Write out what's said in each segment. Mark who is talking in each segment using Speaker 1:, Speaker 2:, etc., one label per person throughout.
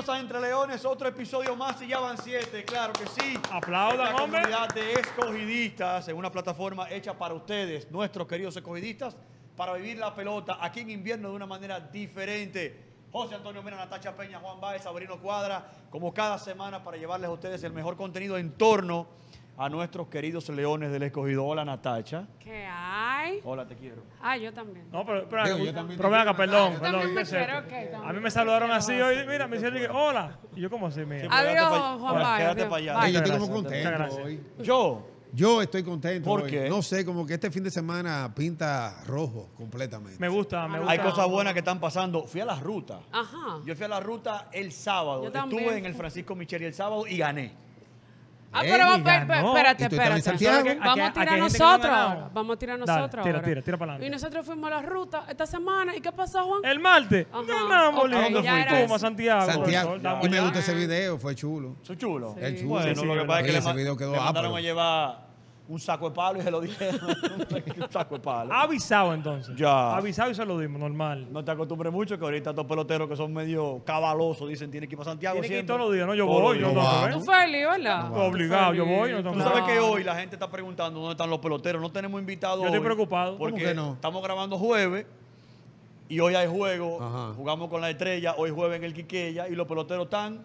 Speaker 1: Bienvenidos a Entre Leones, otro episodio más y ya van siete, claro que sí.
Speaker 2: Aplaudan,
Speaker 1: Esta
Speaker 2: hombre.
Speaker 1: comunidad de escogidistas en una plataforma hecha para ustedes, nuestros queridos escogidistas, para vivir la pelota aquí en invierno de una manera diferente. José Antonio Mena, Natacha Peña, Juan Baez, Sabrino Cuadra, como cada semana para llevarles a ustedes el mejor contenido en torno a nuestros queridos leones del escogido. Hola Natacha.
Speaker 3: ¿Qué hay?
Speaker 1: Hola, te quiero.
Speaker 3: Ah, yo también.
Speaker 2: No, pero, pero,
Speaker 4: Digo, yo también
Speaker 2: pero
Speaker 4: te
Speaker 2: ven acá,
Speaker 4: quiero.
Speaker 2: perdón,
Speaker 3: Yo
Speaker 2: perdón.
Speaker 3: también me
Speaker 2: ¿qué es
Speaker 3: quiero,
Speaker 2: esto?
Speaker 3: ok, también
Speaker 2: A mí me saludaron
Speaker 3: quiero,
Speaker 2: así hoy, mira, me hicieron que, hola. Y yo, ¿cómo así? Mira.
Speaker 3: Adiós,
Speaker 1: quédate pa-
Speaker 3: Juan
Speaker 1: Quédate
Speaker 3: adiós.
Speaker 1: para allá.
Speaker 3: Bye.
Speaker 4: yo estoy como
Speaker 2: muchas
Speaker 4: contento
Speaker 2: gracias.
Speaker 4: hoy.
Speaker 1: Yo,
Speaker 4: Yo estoy contento
Speaker 1: ¿Por
Speaker 4: hoy.
Speaker 1: qué?
Speaker 4: No sé, como que este fin de semana pinta rojo completamente.
Speaker 2: Me gusta, me gusta.
Speaker 1: hay cosas buenas que están pasando. Fui a la ruta.
Speaker 3: Ajá.
Speaker 1: Yo fui a la ruta el sábado.
Speaker 3: Yo también.
Speaker 1: Estuve en el Francisco Micheli el sábado y gané.
Speaker 3: Ah, pero va-
Speaker 2: y
Speaker 3: pe- pe-
Speaker 2: ganó.
Speaker 3: espérate,
Speaker 4: ¿Y tú estabas en
Speaker 3: espérate. Vamos a tirar nosotros. Vamos a tirar
Speaker 2: Dale,
Speaker 3: nosotros.
Speaker 2: tira,
Speaker 3: ahora.
Speaker 2: tira, tira para adelante.
Speaker 3: Y nosotros fuimos a la ruta esta semana. ¿Y qué pasó, Juan?
Speaker 2: El martes,
Speaker 3: Ajá.
Speaker 2: ganamos,
Speaker 3: Ok,
Speaker 2: ¿A ¿Dónde
Speaker 3: ya
Speaker 2: fui?
Speaker 3: era
Speaker 2: Toma,
Speaker 3: eso.
Speaker 2: Santiago.
Speaker 4: Santiago. Y me gusta ese video, fue chulo.
Speaker 1: Soy chulo.
Speaker 4: El chulo.
Speaker 1: Bueno, lo que pasa es que
Speaker 4: ese video quedó
Speaker 1: le mandaron a llevar un saco de palo y se lo dijeron. un saco de palo.
Speaker 2: Avisado entonces.
Speaker 1: Ya.
Speaker 2: Avisado y se lo dimos, normal.
Speaker 1: No te acostumbres mucho que ahorita estos peloteros que son medio cabalosos dicen tienen que ir para Santiago
Speaker 2: Tiene que ir todos los días, ¿no? Yo voy, yo
Speaker 1: días.
Speaker 2: tengo
Speaker 3: feliz, ¿verdad?
Speaker 2: Obligado, yo voy, no tengo
Speaker 1: Tú sabes que hoy la gente está preguntando dónde están los peloteros. No tenemos invitados.
Speaker 2: Yo estoy
Speaker 1: hoy
Speaker 2: preocupado.
Speaker 1: Porque
Speaker 4: ¿Cómo que no?
Speaker 1: estamos grabando jueves y hoy hay juego.
Speaker 4: Ajá.
Speaker 1: Jugamos con la estrella. Hoy jueves en el Quiqueya y los peloteros están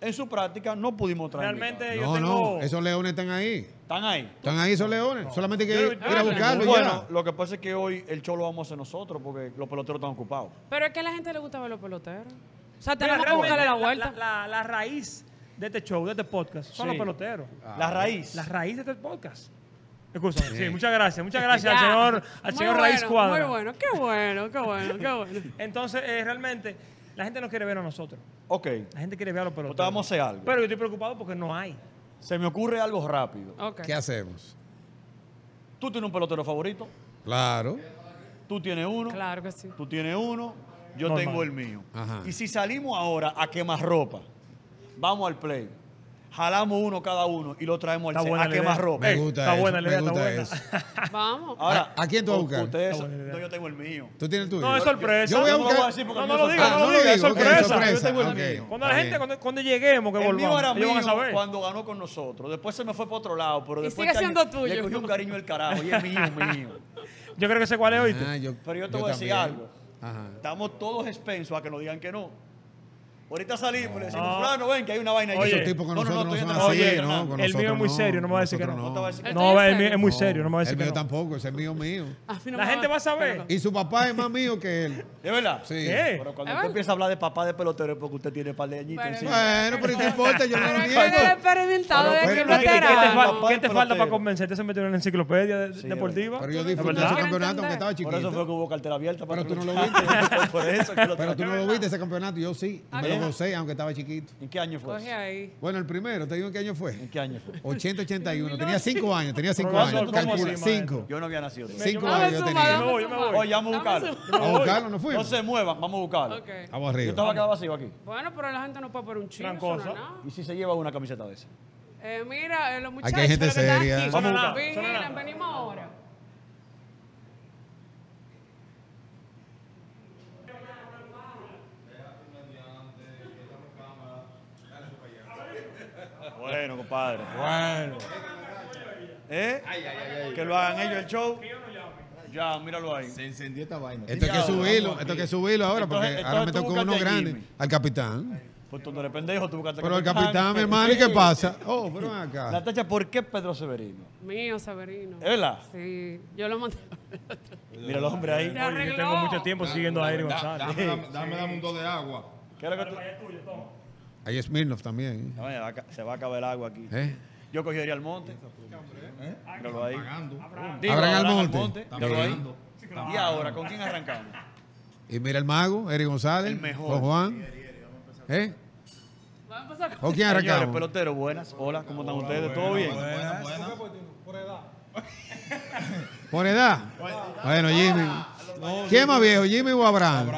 Speaker 1: en su práctica. No pudimos traer.
Speaker 2: Realmente yo
Speaker 4: No,
Speaker 2: tengo...
Speaker 4: no, esos leones están ahí.
Speaker 1: Están ahí.
Speaker 4: Están ahí esos leones. Solamente hay que
Speaker 2: Yo-
Speaker 4: ir
Speaker 2: yo-
Speaker 4: a buscarlos
Speaker 1: Bueno,
Speaker 4: ya.
Speaker 1: lo que pasa es que hoy el show lo vamos a hacer nosotros porque los peloteros están ocupados.
Speaker 3: Pero es que a la gente le gusta ver los peloteros. O sea,
Speaker 2: Mira,
Speaker 3: tenemos que buscarle la
Speaker 2: la,
Speaker 3: vuelta.
Speaker 2: la- la raíz de este show, de este podcast, son
Speaker 1: Sí.
Speaker 2: los peloteros.
Speaker 1: La raíz.
Speaker 2: La raíz de este podcast. Escúchame, sí, muchas gracias. Muchas gracias
Speaker 3: Ya.
Speaker 2: al señor, al
Speaker 3: Muy
Speaker 2: señor
Speaker 3: bueno,
Speaker 2: Raíz Cuadra.
Speaker 3: Muy bueno, qué bueno, qué bueno, qué bueno.
Speaker 2: Entonces, eh, realmente, la gente no quiere ver a nosotros.
Speaker 1: Ok.
Speaker 2: La gente quiere ver a los peloteros.
Speaker 1: Vamos a hacer algo.
Speaker 2: Pero yo estoy preocupado porque no hay.
Speaker 1: Se me ocurre algo rápido.
Speaker 3: Ok.
Speaker 4: ¿Qué hacemos?
Speaker 1: Tú tienes un pelotero favorito.
Speaker 4: Claro.
Speaker 1: Tú tienes uno.
Speaker 3: Claro que sí.
Speaker 1: Tú tienes uno. Yo
Speaker 2: Normal.
Speaker 1: tengo el mío.
Speaker 4: Ajá.
Speaker 1: Y si salimos ahora a quemar ropa, vamos al play. Jalamos uno cada uno y lo traemos al
Speaker 2: Está
Speaker 1: set
Speaker 2: buena
Speaker 1: a quemar ropa.
Speaker 4: Me
Speaker 2: Ey,
Speaker 4: gusta
Speaker 2: está
Speaker 4: eso.
Speaker 2: buena la
Speaker 4: me
Speaker 2: idea, está
Speaker 4: gusta
Speaker 2: buena.
Speaker 4: eso.
Speaker 3: Vamos.
Speaker 1: Ahora,
Speaker 4: ¿A- a quién tú vas a buscar?
Speaker 1: ustedes- no, yo tengo el mío.
Speaker 4: ¿Tú tienes el tuyo?
Speaker 2: No, es sorpresa.
Speaker 4: Yo voy a
Speaker 1: No lo
Speaker 4: buscar-
Speaker 1: decir
Speaker 2: No, no
Speaker 1: mío
Speaker 2: lo
Speaker 1: es
Speaker 2: diga,
Speaker 4: Ah,
Speaker 2: no
Speaker 1: sorpresa.
Speaker 2: lo diga, es
Speaker 4: digo, ok,
Speaker 2: sorpresa.
Speaker 4: sorpresa,
Speaker 1: Yo tengo el
Speaker 4: ok.
Speaker 1: mío.
Speaker 2: Cuando la gente, cuando, cuando lleguemos, que
Speaker 1: El mío era
Speaker 2: a
Speaker 1: mío
Speaker 2: saber.
Speaker 1: cuando ganó con nosotros. Después se me fue para otro lado, pero
Speaker 3: Y
Speaker 1: después
Speaker 3: sigue
Speaker 1: este año
Speaker 3: siendo tuyo.
Speaker 1: le cogió un cariño el carajo y es mío, mío.
Speaker 2: Yo creo que sé cuál es, ¿oíste?
Speaker 4: Ah,
Speaker 1: Pero yo te voy a decir algo.
Speaker 4: Ajá.
Speaker 1: Estamos todos expensos a que nos digan que no. Ahorita salimos y le decimos,
Speaker 2: No.
Speaker 1: fulano, ven que hay una vaina allí.
Speaker 2: Oye,
Speaker 4: Esos tipos con
Speaker 1: No, no, no,
Speaker 4: nosotros no,
Speaker 1: estoy
Speaker 4: son así, ¿no? Con
Speaker 2: el mío es muy serio, no me va a decir que no.
Speaker 1: No te voy a decir que
Speaker 2: No, el mío es muy serio, no me va a decir
Speaker 4: El
Speaker 2: que
Speaker 4: mío
Speaker 2: no.
Speaker 4: tampoco, ese es mío mío.
Speaker 3: No
Speaker 2: La gente va a saber.
Speaker 4: Y su papá es más mío que él.
Speaker 1: ¿De verdad?
Speaker 4: Sí.
Speaker 1: Pero cuando
Speaker 3: ¿Es
Speaker 1: usted empieza a hablar de papá de pelotero es porque usted tiene par de añitos.
Speaker 4: Bueno, pero ¿qué importa? Yo no lo niego.
Speaker 3: experimentado de que
Speaker 2: ¿Qué, te, falta para convencerte? Se metió en la enciclopedia deportiva.
Speaker 4: Pero yo
Speaker 2: ¿Es
Speaker 4: disfruté ese campeonato aunque estaba
Speaker 1: Por eso fue
Speaker 4: chiquito.
Speaker 1: que hubo cartera abierta. para
Speaker 4: Pero tú no lo viste. Pero tú no lo viste ese campeonato, yo sí. Me gocé aunque estaba chiquito.
Speaker 1: ¿En qué año fue?
Speaker 3: Coge ahí.
Speaker 4: Bueno, el primero, te digo en qué año fue.
Speaker 1: ¿En qué año fue?
Speaker 4: 80-81. Tenía 5 años, tenía 5
Speaker 2: Profesor,
Speaker 4: años.
Speaker 2: ¿cómo
Speaker 4: Calcula,
Speaker 2: así,
Speaker 4: 5.
Speaker 1: Yo no había nacido.
Speaker 4: 5
Speaker 2: Dame
Speaker 4: años yo tenía.
Speaker 2: Yo me voy, yo me voy.
Speaker 1: Oye, vamos a buscarlo.
Speaker 4: A buscarlo, no
Speaker 1: No
Speaker 4: fuimos.
Speaker 1: se muevan, vamos a buscarlo.
Speaker 3: Ok.
Speaker 4: Vamos
Speaker 1: Yo
Speaker 4: arriba.
Speaker 1: estaba quedado vacío aquí.
Speaker 3: Bueno, pero la gente no puede poner un chino. No nada.
Speaker 1: ¿Y si se lleva una camiseta de esa?
Speaker 3: Eh, mira, eh, los muchachos.
Speaker 4: hay gente seria.
Speaker 3: aquí,
Speaker 2: Vamos a
Speaker 3: vigilan,
Speaker 2: buscar,
Speaker 3: venimos ahora.
Speaker 1: Bueno, compadre. Bueno. ¿Eh? Que lo hagan ellos el show. Ya, míralo ahí.
Speaker 5: Se encendió esta vaina.
Speaker 4: Esto hay que subirlo, esto hay que subirlo ahora porque
Speaker 1: Entonces-
Speaker 4: ahora me tocó uno grande. Al capitán.
Speaker 1: Pues tú no eres pendejo, tú buscaste
Speaker 4: Pero el capitán, mi hermano, ¿y qué pasa? Oh, pero ven acá.
Speaker 1: Natacha, ¿por qué Pedro Severino?
Speaker 3: Mío, Severino.
Speaker 1: ¿Es verdad?
Speaker 3: Sí, yo lo mandé.
Speaker 1: Mira el hombre ahí.
Speaker 2: Oye, yo tengo mucho tiempo siguiendo a Eric González.
Speaker 5: Dame, dame, dame, dame un dos de agua.
Speaker 1: ¿Qué lo que tú-
Speaker 4: Hay Smirnoff también.
Speaker 1: No, ya va a ca- se va a acabar el agua aquí.
Speaker 4: ¿eh?
Speaker 1: Yo cogería al monte. Ahí.
Speaker 4: Abraham Almonte.
Speaker 1: Míralo ahí.
Speaker 5: Pagando.
Speaker 1: Y ahora, ¿con quién arrancamos?
Speaker 4: Y mira el mago, Eric González.
Speaker 1: El mejor.
Speaker 4: Don Juan. ¿Eh?
Speaker 3: Vamos a empezar con-
Speaker 4: ¿O quién
Speaker 1: Señores,
Speaker 4: arrancamos?
Speaker 1: pelotero, buenas. Hola, ¿cómo están ustedes? ¿Todo bien?
Speaker 5: Buena, buena.
Speaker 4: ¿Por edad? Bueno, Jimmy. ¿Quién es más viejo, Jimmy o Abraham?
Speaker 5: Por,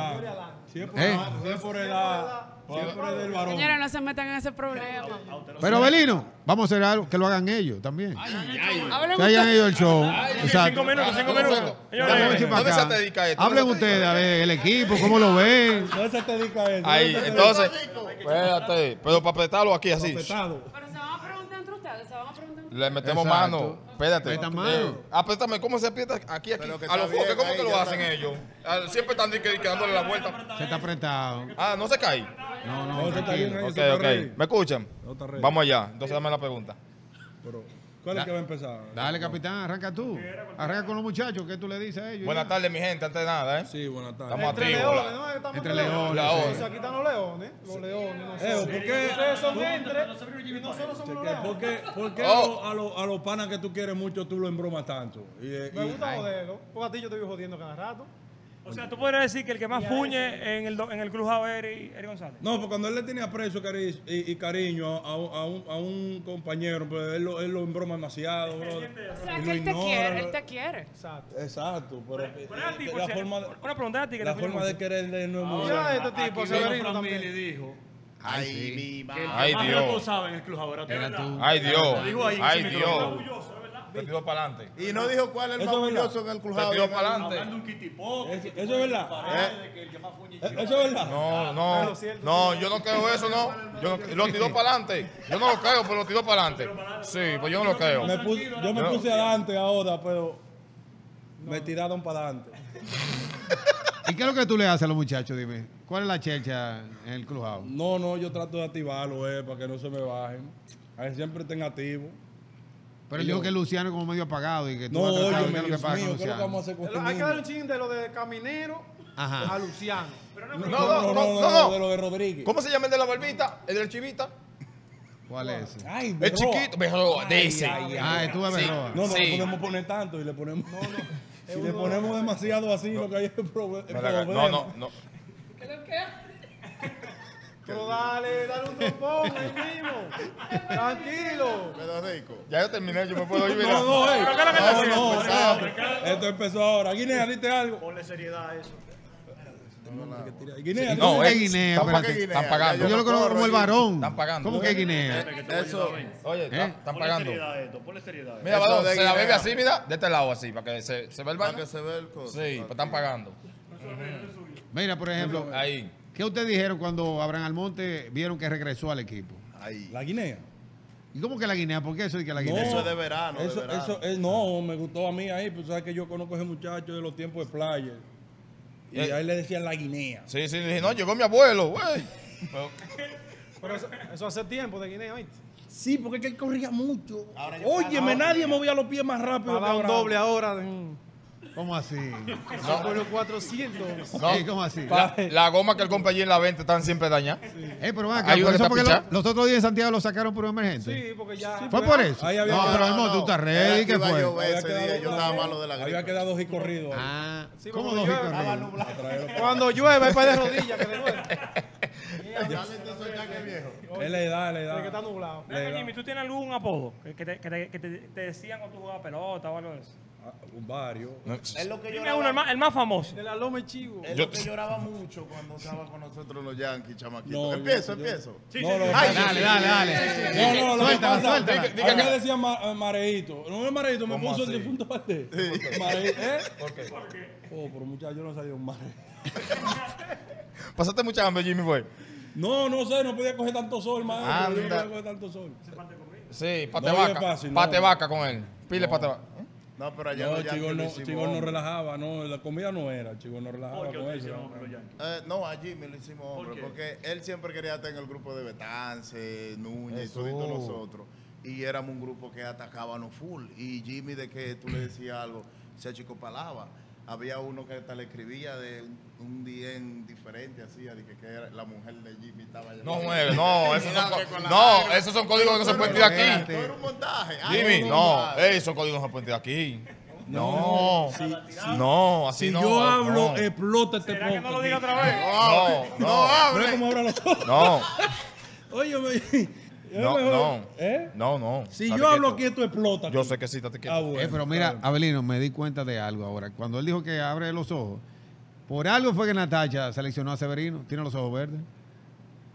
Speaker 4: ¿Eh?
Speaker 5: si es por edad, Siempre del varón.
Speaker 3: Señores, no se metan en ese problema.
Speaker 4: Pero Belino, vamos a hacer algo que lo hagan ellos también. Que hayan ellos el show.
Speaker 2: Cinco minutos, cinco minutos.
Speaker 6: ¿Dónde se te dedica esto?
Speaker 4: Hablen
Speaker 6: ¿Dónde
Speaker 4: ustedes, a ver, el equipo, cómo lo ven.
Speaker 5: No se te dedica a eso.
Speaker 6: Ahí, entonces, espérate, pero para apretarlo aquí así.
Speaker 3: Se a preguntar se
Speaker 6: Le metemos
Speaker 4: Exacto.
Speaker 6: mano. Espérate.
Speaker 4: Meta mano.
Speaker 6: Eh, apriétame, ¿cómo se aprieta aquí, aquí? A los foques, ¿cómo que lo hacen
Speaker 7: está.
Speaker 6: ellos? Ah, Siempre están dándole la vuelta.
Speaker 4: Se está apretado.
Speaker 6: Ah, no se cae.
Speaker 4: No,
Speaker 5: No,
Speaker 4: no,
Speaker 5: eso está bien,
Speaker 6: Ok, ok. ¿Me escuchan?
Speaker 5: No está ready.
Speaker 6: Vamos allá. Entonces dame la pregunta.
Speaker 5: Pero, ¿cuál es que va a empezar?
Speaker 4: Dale, capitán, arranca tú. Arranca con los muchachos. ¿Qué tú le dices a ellos?
Speaker 6: Buenas tardes, mi gente, antes de nada, ¿eh?
Speaker 5: Sí, buenas tardes.
Speaker 6: Estamos
Speaker 8: Entre
Speaker 6: activos.
Speaker 8: leones, ¿no? Estamos
Speaker 4: Entre leones,
Speaker 8: leones.
Speaker 6: sí.
Speaker 8: Aquí están los leones. Los leones.
Speaker 5: Eh,
Speaker 8: nosotros.
Speaker 5: ¿por qué?
Speaker 8: Ustedes son entre y nosotros somos los
Speaker 5: ¿Por qué, por qué
Speaker 6: Oh.
Speaker 5: a, los, a los panas que tú quieres mucho tú lo embromas tanto? Y, eh,
Speaker 8: Me gusta joderlo. Porque a ti yo te voy jodiendo cada rato.
Speaker 2: O sea, tú podrías decir que el que más fuñe en el, do- en el crujado es Eri, Eri González.
Speaker 5: No, porque cuando él le tenía precio cari- y, y cariño a, un- a un, a un compañero, pues él lo, él lo embroma demasiado, brother.
Speaker 3: O sea, que él te quiere, él te quiere.
Speaker 8: Exacto.
Speaker 5: Exacto, pero
Speaker 2: Pero es a ti,
Speaker 5: eh,
Speaker 2: por
Speaker 5: la
Speaker 2: si-
Speaker 5: forma,
Speaker 2: una pregunta a ti que
Speaker 5: la
Speaker 2: te fuñe
Speaker 5: forma
Speaker 2: mucho.
Speaker 5: de querer de él no es muy
Speaker 8: Mira este tipo, Severino también.
Speaker 1: Dijo.
Speaker 7: Ay, mi madre.
Speaker 6: Ay, Dios.
Speaker 1: tú sabes en el club ahora. tú.
Speaker 4: Era tú.
Speaker 6: Ay, Dios.
Speaker 1: Lo dijo ahí en
Speaker 6: Ay,
Speaker 1: ese
Speaker 6: Dios.
Speaker 1: micrófono.
Speaker 6: Te tiro para adelante.
Speaker 7: Y no dijo cuál es el más orgulloso en el crujado.
Speaker 6: tiro para
Speaker 1: Hablando
Speaker 6: adelante.
Speaker 1: un kitipo.
Speaker 5: Eso, es verdad.
Speaker 1: que el que más fuñe
Speaker 5: Eh, Eso es verdad.
Speaker 6: No, no, no, yo no creo eso, no. Yo no, lo tiró para adelante. Yo no lo creo, pero lo tiró para adelante. Sí, pues yo no lo creo.
Speaker 5: Me puse- yo me puse adelante ahora, pero me tiraron para adelante.
Speaker 4: ¿Y qué es lo que tú le haces a los muchachos? Dime. ¿Cuál es la chelcha en el clubhouse?
Speaker 5: No, no, yo trato de activarlo, eh, para que no se me bajen. A que siempre estén activos.
Speaker 4: Pero él dijo que Luciano es como medio apagado y que tú
Speaker 5: No,
Speaker 4: vas a tratar de
Speaker 5: oye,
Speaker 4: es lo que pasa
Speaker 5: mío,
Speaker 4: con
Speaker 5: ¿qué es lo que vamos a
Speaker 4: Luciano.
Speaker 5: hacer con este
Speaker 8: Hay que dar un
Speaker 5: niño?
Speaker 8: chin de lo de Caminero
Speaker 4: Ajá.
Speaker 8: a Luciano.
Speaker 6: No,
Speaker 5: No, no, no,
Speaker 6: no,
Speaker 5: de
Speaker 6: no.
Speaker 5: lo de Rodríguez.
Speaker 6: ¿Cómo se llama el de la barbita? ¿El del chivita?
Speaker 4: ¿Cuál es ese?
Speaker 5: Ay,
Speaker 6: El chiquito. Berroa, de
Speaker 5: ay, ay.
Speaker 4: Ah, tú
Speaker 6: Sí.
Speaker 4: Berroa.
Speaker 5: No, no
Speaker 6: Sí.
Speaker 5: le podemos poner tanto y le ponemos. si le ponemos demasiado así, lo que hay es
Speaker 6: No, no, no, no.
Speaker 8: Pero dale, dale un trompón ahí mismo. Tranquilo.
Speaker 7: Pedro Rico.
Speaker 6: Ya yo terminé, yo me puedo ir. mira.
Speaker 5: No, no, ey.
Speaker 2: ¿Pero qué es lo que está
Speaker 5: No,
Speaker 2: haciendo?
Speaker 5: no,
Speaker 2: Pero-
Speaker 5: espérate. Esto empezó ahora. Guinea, diste algo.
Speaker 1: Ponle seriedad a eso.
Speaker 5: Guinea,
Speaker 6: No,
Speaker 4: ¿Cómo que
Speaker 6: eh,
Speaker 4: Guinea?
Speaker 6: están,
Speaker 4: Espérate.
Speaker 7: Guinea?
Speaker 6: están pagando.
Speaker 4: Yo lo
Speaker 7: no
Speaker 4: conozco como el varón.
Speaker 6: Están pagando.
Speaker 4: ¿Cómo que Guinea?
Speaker 7: Eso,
Speaker 6: Oye, están,
Speaker 4: ¿Eh?
Speaker 6: están
Speaker 1: Ponle
Speaker 6: pagando.
Speaker 1: seriedad a esto. Ponle seriedad.
Speaker 6: Mira,
Speaker 7: de
Speaker 6: se la bebe así, mira, de este lado así, para que se, vea el
Speaker 7: para
Speaker 6: baño.
Speaker 7: que se vea el coso.
Speaker 6: Sí, pues están pagando.
Speaker 4: Mira, por ejemplo,
Speaker 6: Ahí.
Speaker 4: ¿Qué ustedes dijeron cuando Abraham Almonte vieron que regresó al equipo?
Speaker 7: Ahí.
Speaker 5: La Guinea.
Speaker 4: ¿Y cómo que la Guinea? ¿Por qué eso de que la
Speaker 5: No,
Speaker 4: Guinea?
Speaker 7: Eso es de verano, de
Speaker 5: Eso,
Speaker 7: verano.
Speaker 5: eso, eh, no, me gustó a mí ahí, pues sabes que yo conozco a ese muchacho de los tiempos de playa. Y
Speaker 6: Eh.
Speaker 5: a él le decían la Guinea.
Speaker 6: Sí, sí, dije, no, llegó mi abuelo, güey. Pero-
Speaker 8: Pero eso, eso hace tiempo de Guinea, ¿viste?
Speaker 5: Sí, porque es que él corría mucho. Óyeme, nadie movía los pies más rápido.
Speaker 8: Va a dar
Speaker 5: que
Speaker 8: un doble ahora.
Speaker 4: ¿Cómo así?
Speaker 8: Por los 400.
Speaker 6: No.
Speaker 4: Sí, ¿Cómo así?
Speaker 6: La, la goma que él compra allí en la venta están siempre dañadas.
Speaker 4: Eh, pero acá, por
Speaker 6: que
Speaker 4: eso porque lo- los otros días en Santiago lo sacaron por emergencia.
Speaker 8: Sí, porque ya.
Speaker 4: ¿Fue por eso?
Speaker 5: Ahí había-
Speaker 4: no,
Speaker 5: no,
Speaker 4: pero
Speaker 7: no,
Speaker 4: Almonte, tú
Speaker 7: no.
Speaker 4: estás ready,
Speaker 7: que
Speaker 4: ¿qué fue?
Speaker 7: llover.
Speaker 5: Había
Speaker 7: ese
Speaker 5: quedado-
Speaker 7: día yo estaba malo de la
Speaker 5: Había
Speaker 7: gripe.
Speaker 5: quedado dos corridos.
Speaker 4: Ah,
Speaker 8: Sí,
Speaker 4: ¿cómo dos
Speaker 8: llueve.
Speaker 4: corridos?
Speaker 8: Cuando llueve, hay para de rodillas que le duele.
Speaker 5: Es la edad, es la edad.
Speaker 8: está nublado.
Speaker 2: Jimmy, ¿tú tienes algún apodo que, que te, que te- que te- te decían cuando tú jugabas pelota o algo de eso?
Speaker 5: Varios.
Speaker 6: No,
Speaker 7: Es lo que
Speaker 2: Dime uno, el más, el más famoso.
Speaker 8: De la loma y chivo.
Speaker 7: Es
Speaker 6: Yo-
Speaker 7: lo que lloraba mucho cuando estaba con nosotros los Yankees, chamaquitos.
Speaker 5: No, yo-
Speaker 7: empiezo,
Speaker 5: yo-
Speaker 7: empiezo.
Speaker 5: no,
Speaker 7: Ay,
Speaker 4: Dale, dale, dale.
Speaker 5: No, no,
Speaker 4: Suéltala, suéltala.
Speaker 5: A mí me decían ma- eh, Mareito. No es Mareito, me
Speaker 6: ¿Cómo
Speaker 5: puso el difunto Valdés. Mareito, ¿eh?
Speaker 6: ¿Por qué?
Speaker 5: Oh, pero muchacho, yo no salí un Mareito.
Speaker 6: Pasaste mucha hambre, Jimmy, fue.
Speaker 5: No, no sé, no podía coger tanto sol, maestro. Yo no podía coger tanto sol.
Speaker 6: Sí, pate vaca. pate vaca con él. Pile pate vaca.
Speaker 7: No, pero allá
Speaker 5: No,
Speaker 7: los lo
Speaker 5: no, Chigol no relajaba, no, la comida no era, Chigol no relajaba
Speaker 1: ¿Por qué
Speaker 5: con eso.
Speaker 1: hombre los?
Speaker 7: Eh, no, a Jimmy lo hicimos hombre, porque él siempre quería estar en el grupo de Betance, Núñez
Speaker 4: Eso.
Speaker 7: y todos nosotros. Y éramos un grupo que atacábamos full. Y Jimmy, de que tú le decías algo, ese chico palaba. Había uno que hasta le escribía de un, un día en diferente, así, de que, que era- la mujer de Jimmy estaba allá.
Speaker 6: No juegue, no, esos son, no,
Speaker 7: negra.
Speaker 6: esos son códigos que no se pueden tirar aquí.
Speaker 7: Esto era un montaje.
Speaker 6: Jimmy,
Speaker 7: no,
Speaker 6: no,
Speaker 7: no,
Speaker 6: esos códigos no se pueden tirar aquí. No, no, así
Speaker 5: Si
Speaker 6: no.
Speaker 5: yo hablo,
Speaker 6: no.
Speaker 5: explota este
Speaker 2: ¿Será que no lo diga otra vez?
Speaker 6: No, no,
Speaker 5: los ojos.
Speaker 6: no,
Speaker 5: Óyeme.
Speaker 6: No, no,
Speaker 5: ¿Eh?
Speaker 6: no, no.
Speaker 5: Si yo hablo aquí, esto explota.
Speaker 6: Yo sé que sí,
Speaker 5: Ah,
Speaker 6: quieto.
Speaker 5: bueno.
Speaker 4: Eh, pero mira, Abelino, me di cuenta de algo ahora. Cuando él dijo que abre los ojos, por algo fue que Natacha seleccionó a Severino. Tiene los ojos verdes.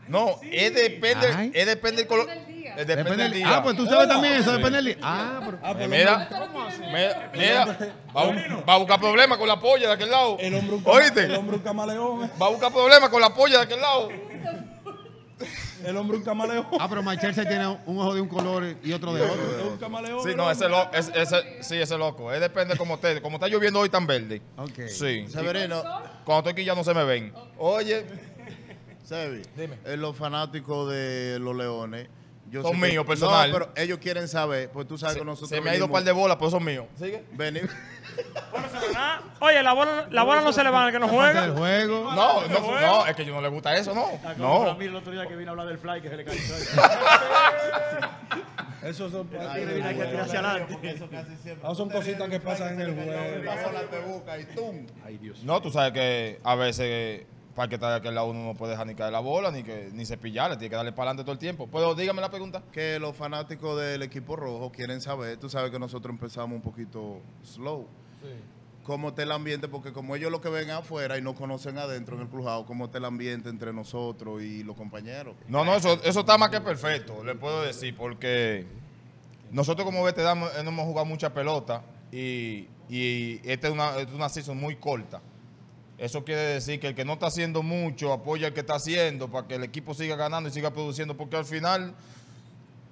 Speaker 6: No, es depende,
Speaker 4: Ay.
Speaker 6: es depende del color.
Speaker 3: Depende del día.
Speaker 6: depende del día.
Speaker 4: Ah, pues tú sabes también eso, depende del día. Ah, pero.
Speaker 5: Ah,
Speaker 6: Eh,
Speaker 5: pero
Speaker 6: Mira, mira, mira, va, a bu- va a buscar problemas con la polla de aquel lado.
Speaker 5: el hombre un, cama-
Speaker 6: ¿Oíste?
Speaker 5: el hombre un camaleón. eh.
Speaker 6: Va a buscar problemas con la polla de aquel lado.
Speaker 5: El hombre un camaleón.
Speaker 4: Ah, pero Michael se tiene un ojo de un color y otro de
Speaker 5: Es
Speaker 4: otro.
Speaker 5: un camaleón.
Speaker 6: Sí, no, ese loco, ese, ese- sí, ese loco. Es depende como esté. Como está lloviendo hoy tan verde.
Speaker 4: Ok.
Speaker 6: Sí.
Speaker 7: Severino,
Speaker 6: Cuando estoy aquí ya no se me ven. Oye,
Speaker 7: Sevi,
Speaker 6: Dime.
Speaker 7: eh, los fanáticos de los Leones. Yo
Speaker 6: Son
Speaker 7: sé que-
Speaker 6: míos, personal.
Speaker 7: No, pero ellos quieren saber, pues tú sabes
Speaker 6: se,
Speaker 7: que nosotros
Speaker 6: se me ha ido un
Speaker 7: venimos-
Speaker 6: par de bolas, pero son míos. Sigue.
Speaker 7: veni-
Speaker 2: Ah, Oye, la bola, la bola no se le va al que no juega.
Speaker 4: juego.
Speaker 6: No, no, no, es que yo no le gusta eso, no.
Speaker 1: No. A mí el otro día que vino a hablar del fly que se le cayó.
Speaker 5: Esos son, cositas que pasan en el juego.
Speaker 7: La bola te busca y tum.
Speaker 6: No, tú sabes que a veces para que está de aquel lado uno no puede dejar ni caer la bola, ni que ni cepillarle, tiene que darle para adelante todo el tiempo. Pero dígame la pregunta.
Speaker 7: Que los fanáticos del equipo rojo quieren saber, tú sabes que nosotros empezamos un poquito slow. ¿Cómo está el ambiente? Porque como ellos lo que ven afuera y no conocen adentro en el crujado, ¿cómo está el ambiente entre nosotros y los compañeros?
Speaker 6: No, no, eso, eso está más que perfecto, le puedo decir, porque nosotros como veteranos eh, no hemos jugado mucha pelota y, y esta es una, es una season muy corta. Eso quiere decir que el que no está haciendo mucho apoya al que está haciendo para que el equipo siga ganando y siga produciendo, porque al final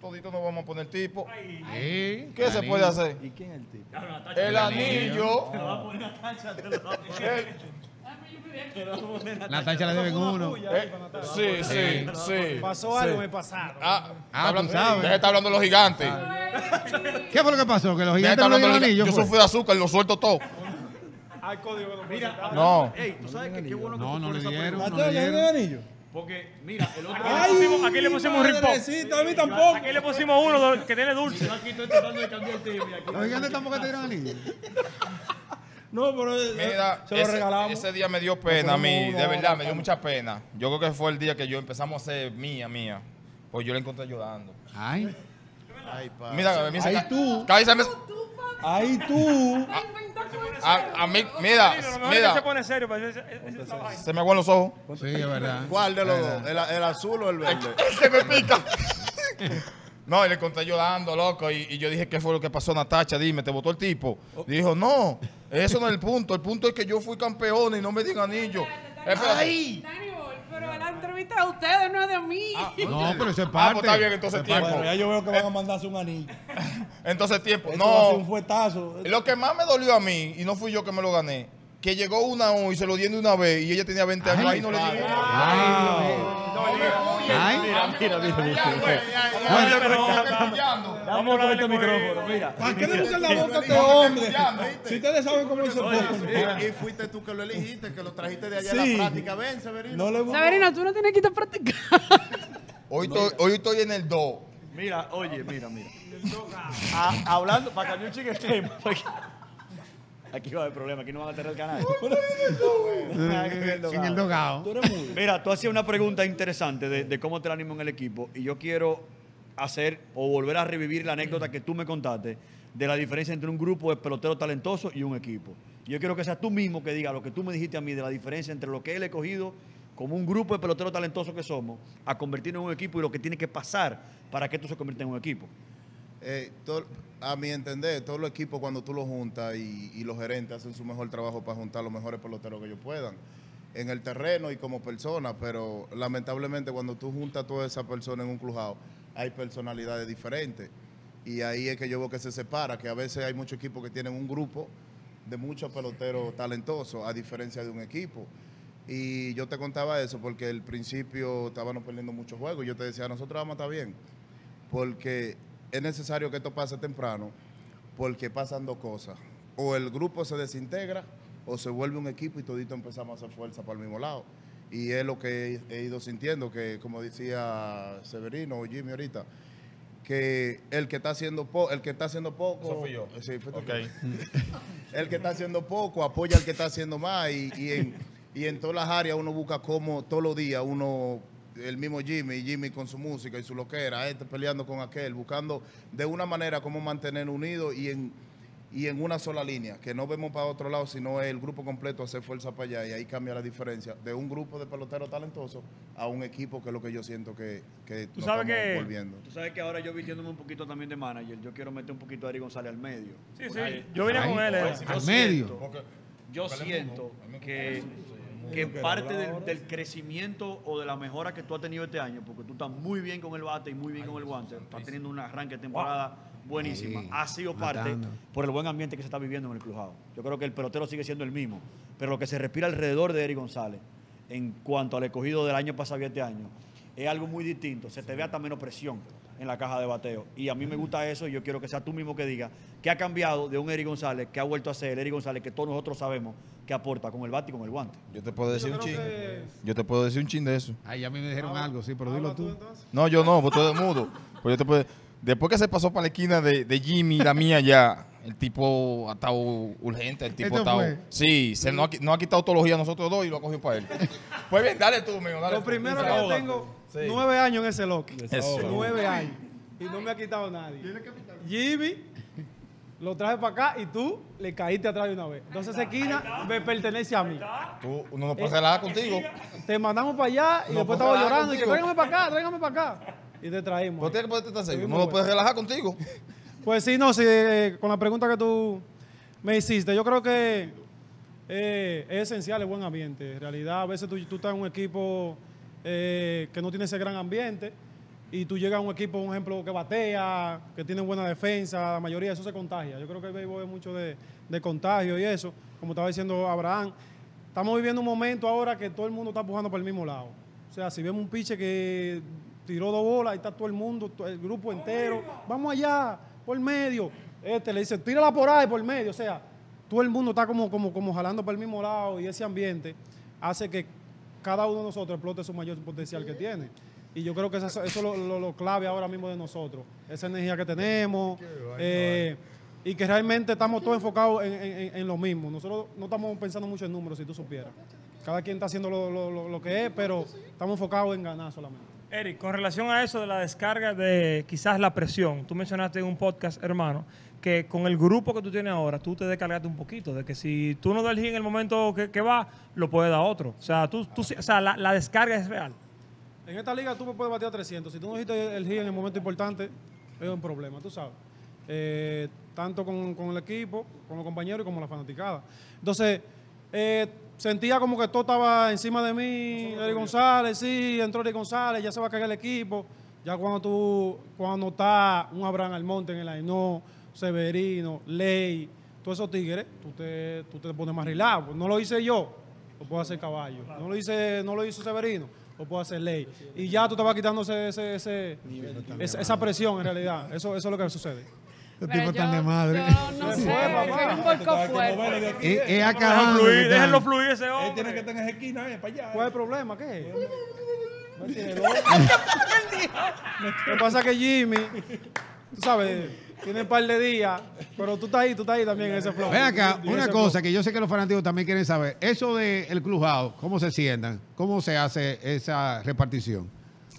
Speaker 6: toditos nos vamos a poner tipo.
Speaker 4: Sí,
Speaker 6: ¿Qué se
Speaker 4: anillo.
Speaker 6: puede hacer?
Speaker 1: ¿Y quién es el tipo?
Speaker 6: El anillo.
Speaker 4: La tacha la deben uno.
Speaker 6: Eh, sí, sí, sí.
Speaker 8: Pasó algo, me pasaron.
Speaker 6: Ah,
Speaker 4: Ah,
Speaker 6: hablan-
Speaker 4: tú sabes.
Speaker 6: Deja estar hablando de los gigantes.
Speaker 4: ¿Qué fue lo que pasó? Que los gigantes no
Speaker 6: hablando
Speaker 4: dieron
Speaker 6: de los
Speaker 4: anillo.
Speaker 6: gigantes. Yo
Speaker 4: fue?
Speaker 6: sufrí de azúcar y lo suelto todo.
Speaker 8: Hay código de
Speaker 1: Mira,
Speaker 6: No.
Speaker 1: Ey, tú sabes que qué bueno que
Speaker 4: No,
Speaker 1: tú
Speaker 4: no le
Speaker 1: esa
Speaker 4: dieron. no le
Speaker 5: ¿ya
Speaker 4: dieron.
Speaker 5: anillo?
Speaker 1: Porque, mira, el otro
Speaker 2: Aquí le pusimos- aquí le pusimos
Speaker 5: madrecita, a mí tampoco.
Speaker 2: Aquí le pusimos uno que tiene dulce.
Speaker 1: Yo aquí estoy tratando de cambiar el tema.
Speaker 4: Los gigantes tampoco te dieron anillo.
Speaker 5: No, pero eh,
Speaker 6: Mira,
Speaker 5: se lo
Speaker 6: ese,
Speaker 5: regalamos.
Speaker 6: ese día me dio pena a mí, de verdad, me dio mucha pena. Yo creo que fue el día que yo empezamos a ser mía, mía. Pues yo la encontré llorando.
Speaker 4: Ay.
Speaker 7: Ay, pa.
Speaker 6: Mira, mira,
Speaker 5: Ahí
Speaker 6: ca-
Speaker 5: tú.
Speaker 6: Cállate, me-
Speaker 5: Ahí tú.
Speaker 6: a, a mí, mira,
Speaker 2: que se
Speaker 6: mira,
Speaker 2: pone serio. pero ese- ese- esa vaina.
Speaker 6: se me aguan los ojos.
Speaker 4: Sí, es verdad.
Speaker 7: ¿Cuál de los dos? ¿El, el azul o el verde?
Speaker 6: Se me pica. No, y le encontré llorando, loco, y, y yo dije, ¿qué fue lo que pasó, Natacha? Dime, ¿te votó el tipo? Dijo, no, eso no es el punto, el punto es que yo fui campeón y no me di anillo. Espérate.
Speaker 3: Bol, pero la entrevista es de ustedes, no es de mí.
Speaker 4: No, pero es
Speaker 6: Ah, pues está bien, entonces
Speaker 4: Eso es parte.
Speaker 6: tiempo.
Speaker 5: Bueno, ya yo veo que van a mandarse un anillo.
Speaker 6: Entonces, tiempo.
Speaker 5: Esto ser un
Speaker 6: No,
Speaker 5: fuetazo.
Speaker 6: lo que más me dolió a mí, y no fui yo que me lo gané, que llegó una hoy y se lo dieron de una vez y ella tenía 20 años,
Speaker 4: Ay,
Speaker 6: ahí no le di.
Speaker 4: Ay,
Speaker 1: Mira, mira, mira.
Speaker 2: Vamos a hablar
Speaker 1: este micrófono, mira.
Speaker 5: ¿Para qué le buscan la boca a este hombre? Si ustedes saben cómo se pone.
Speaker 7: Y, y fuiste tú que lo elegiste, que lo trajiste de allá
Speaker 5: Sí.
Speaker 7: a la práctica. Ven, Severino.
Speaker 5: No.
Speaker 3: Severino, tú no tienes que ir a practicar.
Speaker 6: Hoy, estoy, hoy estoy en el 2.
Speaker 1: Mira, oye, mira, mira. Ah, hablando, para cambiar un chique el tema. porque- Aquí va a haber problema, aquí no van a tener el canal.
Speaker 4: en el dogado.
Speaker 1: Mira, tú hacías una pregunta interesante de, de cómo te el ánimo en el equipo y yo quiero hacer o volver a revivir la anécdota que tú me contaste de la diferencia entre un grupo de peloteros talentosos y un equipo. Yo quiero que seas tú mismo que diga lo que tú me dijiste a mí de la diferencia entre lo que él he cogido como un grupo de peloteros talentosos que somos a convertirnos en un equipo y lo que tiene que pasar para que esto se convierta en un equipo.
Speaker 7: Eh, a mi entender, todos los equipos cuando tú los juntas y, los gerentes hacen su mejor trabajo para juntar los mejores peloteros que ellos puedan en el terreno y como personas, pero lamentablemente cuando tú juntas a todas esas personas en un clubhouse hay personalidades diferentes y ahí es que yo veo que se separa, que a veces hay muchos equipos que tienen un grupo de muchos peloteros talentosos a diferencia de un equipo. Y yo te contaba eso porque al principio estábamos perdiendo muchos juegos y yo te decía, nosotros vamos a estar bien porque es necesario que esto pase temprano, porque pasan dos cosas. O el grupo se desintegra o se vuelve un equipo y todito empezamos a hacer fuerza para el mismo lado. Y es lo que he, ido sintiendo, que como decía Severino o Jimmy ahorita, que el que está haciendo po- el que está haciendo poco,
Speaker 6: Eso fui yo.
Speaker 7: Sí, fuiste
Speaker 6: Ok.
Speaker 7: tú. el que está haciendo poco apoya al que está haciendo más y, y en, y en todas las áreas uno busca como todos los días uno el mismo Jimmy, Jimmy con su música y su loquera, este peleando con aquel, buscando de una manera cómo mantener unido y en y en una sola línea, que no vemos para otro lado, sino el grupo completo hacer fuerza para allá y ahí cambia la diferencia de un grupo de peloteros talentosos a un equipo que es lo que yo siento que, que
Speaker 2: Tú
Speaker 7: nos
Speaker 2: sabes
Speaker 7: estamos
Speaker 2: que-
Speaker 7: volviendo.
Speaker 1: Tú sabes que ahora yo vistiéndome un poquito también de manager, yo quiero meter un poquito a Eric González al medio.
Speaker 2: Sí, sí. Yo vine con él. eh.
Speaker 4: Al
Speaker 1: siento-
Speaker 4: medio.
Speaker 1: Yo siento que, que parte del, del crecimiento o de la mejora que tú has tenido este año, porque tú estás muy bien con el bate y muy bien con el guante, estás teniendo un arranque de temporada buenísima,
Speaker 4: Sí,
Speaker 1: ha sido parte por el buen ambiente que se está viviendo en el clubhouse. Yo creo que el pelotero sigue siendo el mismo, pero lo que se respira alrededor de Eric González en cuanto al escogido del año pasado y este año es algo muy distinto. Se te ve hasta menos presión en la caja de bateo. Y a mí me gusta eso y yo quiero que sea tú mismo que diga que ha cambiado de un Eric González que ha vuelto a ser el Eric González que todos nosotros sabemos que aporta con el bate y con el guante.
Speaker 6: Yo te puedo decir
Speaker 8: Yo
Speaker 6: un chin.
Speaker 8: que-
Speaker 6: Yo te puedo decir un chin de eso.
Speaker 4: Ay, ya me dijeron algo, sí, pero dilo tú.
Speaker 8: entonces.
Speaker 6: No, yo no, pues tú eres mudo. Pues yo te puedo- Después que se pasó para la esquina de, de Jimmy, la mía ya, el tipo ha estado urgente, el tipo
Speaker 4: ¿Esto
Speaker 6: ha estado...
Speaker 4: fue?
Speaker 6: Sí, se nos ha, quitado autología a nosotros dos y lo ha cogido para él. Pues bien, dale tú, mío, dale
Speaker 8: Lo
Speaker 6: tú.
Speaker 8: primero que yo tengo,
Speaker 6: Sí.
Speaker 8: nueve años en ese loco. Nueve años. Y no me ha quitado nadie. Jimmy lo traje para acá y tú le caíste atrás de una vez. Entonces esa esquina me pertenece a mí.
Speaker 6: Tú, uno no puede relajar contigo.
Speaker 8: Te mandamos para allá y
Speaker 6: No
Speaker 8: después estaba llorando y que tráigame para acá, tráigame para acá. Y te traímos.
Speaker 6: No tienes que ponerte tan serio. No puede relajar contigo.
Speaker 8: Pues sí, no, sí, eh, con la pregunta que tú me hiciste, yo creo que eh, es esencial el buen ambiente. En realidad, a veces tú, tú estás en un equipo eh, que no tiene ese gran ambiente y tú llegas a un equipo, un ejemplo, que batea, que tiene buena defensa, la mayoría de eso se contagia. Yo creo que el béisbol es mucho de, de contagio y eso, como estaba diciendo Abraham. Estamos viviendo un momento ahora que todo el mundo está pujando por el mismo lado. O sea, si vemos un piche que tiró dos bolas, ahí está todo el mundo, el grupo entero. Vamos allá, por medio. Este le dice, tírala por ahí, por medio. O sea, todo el mundo está como, como, como jalando por el mismo lado y ese ambiente hace que cada uno de nosotros explote su mayor potencial que tiene. Y yo creo que eso, eso es lo, lo- lo clave ahora mismo de nosotros. Esa energía que tenemos. eh, y que realmente estamos todos enfocados en, en- en- lo mismo. Nosotros no estamos pensando mucho en números, si tú supieras. Cada quien está haciendo lo, lo- lo- lo que es, pero estamos enfocados en ganar solamente.
Speaker 2: Eric, con relación a eso de la descarga de quizás la presión, tú mencionaste en un podcast, hermano, que con el grupo que tú tienes ahora, tú te descargaste un poquito, de que si tú no das el en el momento que, que va, lo puede dar otro. O sea, tú, tú o sea la, la descarga es real.
Speaker 8: En esta liga tú me puedes batear 300. Si tú no dijiste el hit en el momento importante, es un problema, tú sabes. Eh, tanto con, con el equipo, con los compañeros y como la fanaticada. Entonces, eh, sentía como que todo estaba encima de mí. Eric González, sí, entró Eric González, ya se va a caer el equipo. Ya cuando tú, cuando está un Abraham Almonte en el Ainó, Severino, Ley, todos esos tigres, tú te, tú te pones más relajo. No lo hice yo, lo puedo hacer caballo. No lo hice, no lo hizo Severino, lo puedo hacer Ley. Y ya tú te vas quitando ese, ese- ese- esa, esa presión en realidad. Eso, eso es lo que sucede.
Speaker 4: Los
Speaker 3: Pero
Speaker 4: tipos están de madre.
Speaker 3: Yo no sé,
Speaker 8: fue, papá.
Speaker 3: que un golpe fuerte.
Speaker 4: Es, acabando.
Speaker 2: déjenlo fluir ese
Speaker 5: Él
Speaker 2: hombre.
Speaker 5: tiene que estar en esa esquina, eh, para allá.
Speaker 8: ¿Cuál es el problema? ¿Qué es? No tiene que pasa es que Jimmy, tú sabes, tiene un par de días, pero tú estás ahí, tú estás ahí también en ese flow.
Speaker 4: Ven acá, una cosa
Speaker 8: flow.
Speaker 4: que yo sé que los fanáticos también quieren saber. Eso del el clubhouse, ¿cómo se sientan? ¿Cómo se hace esa repartición?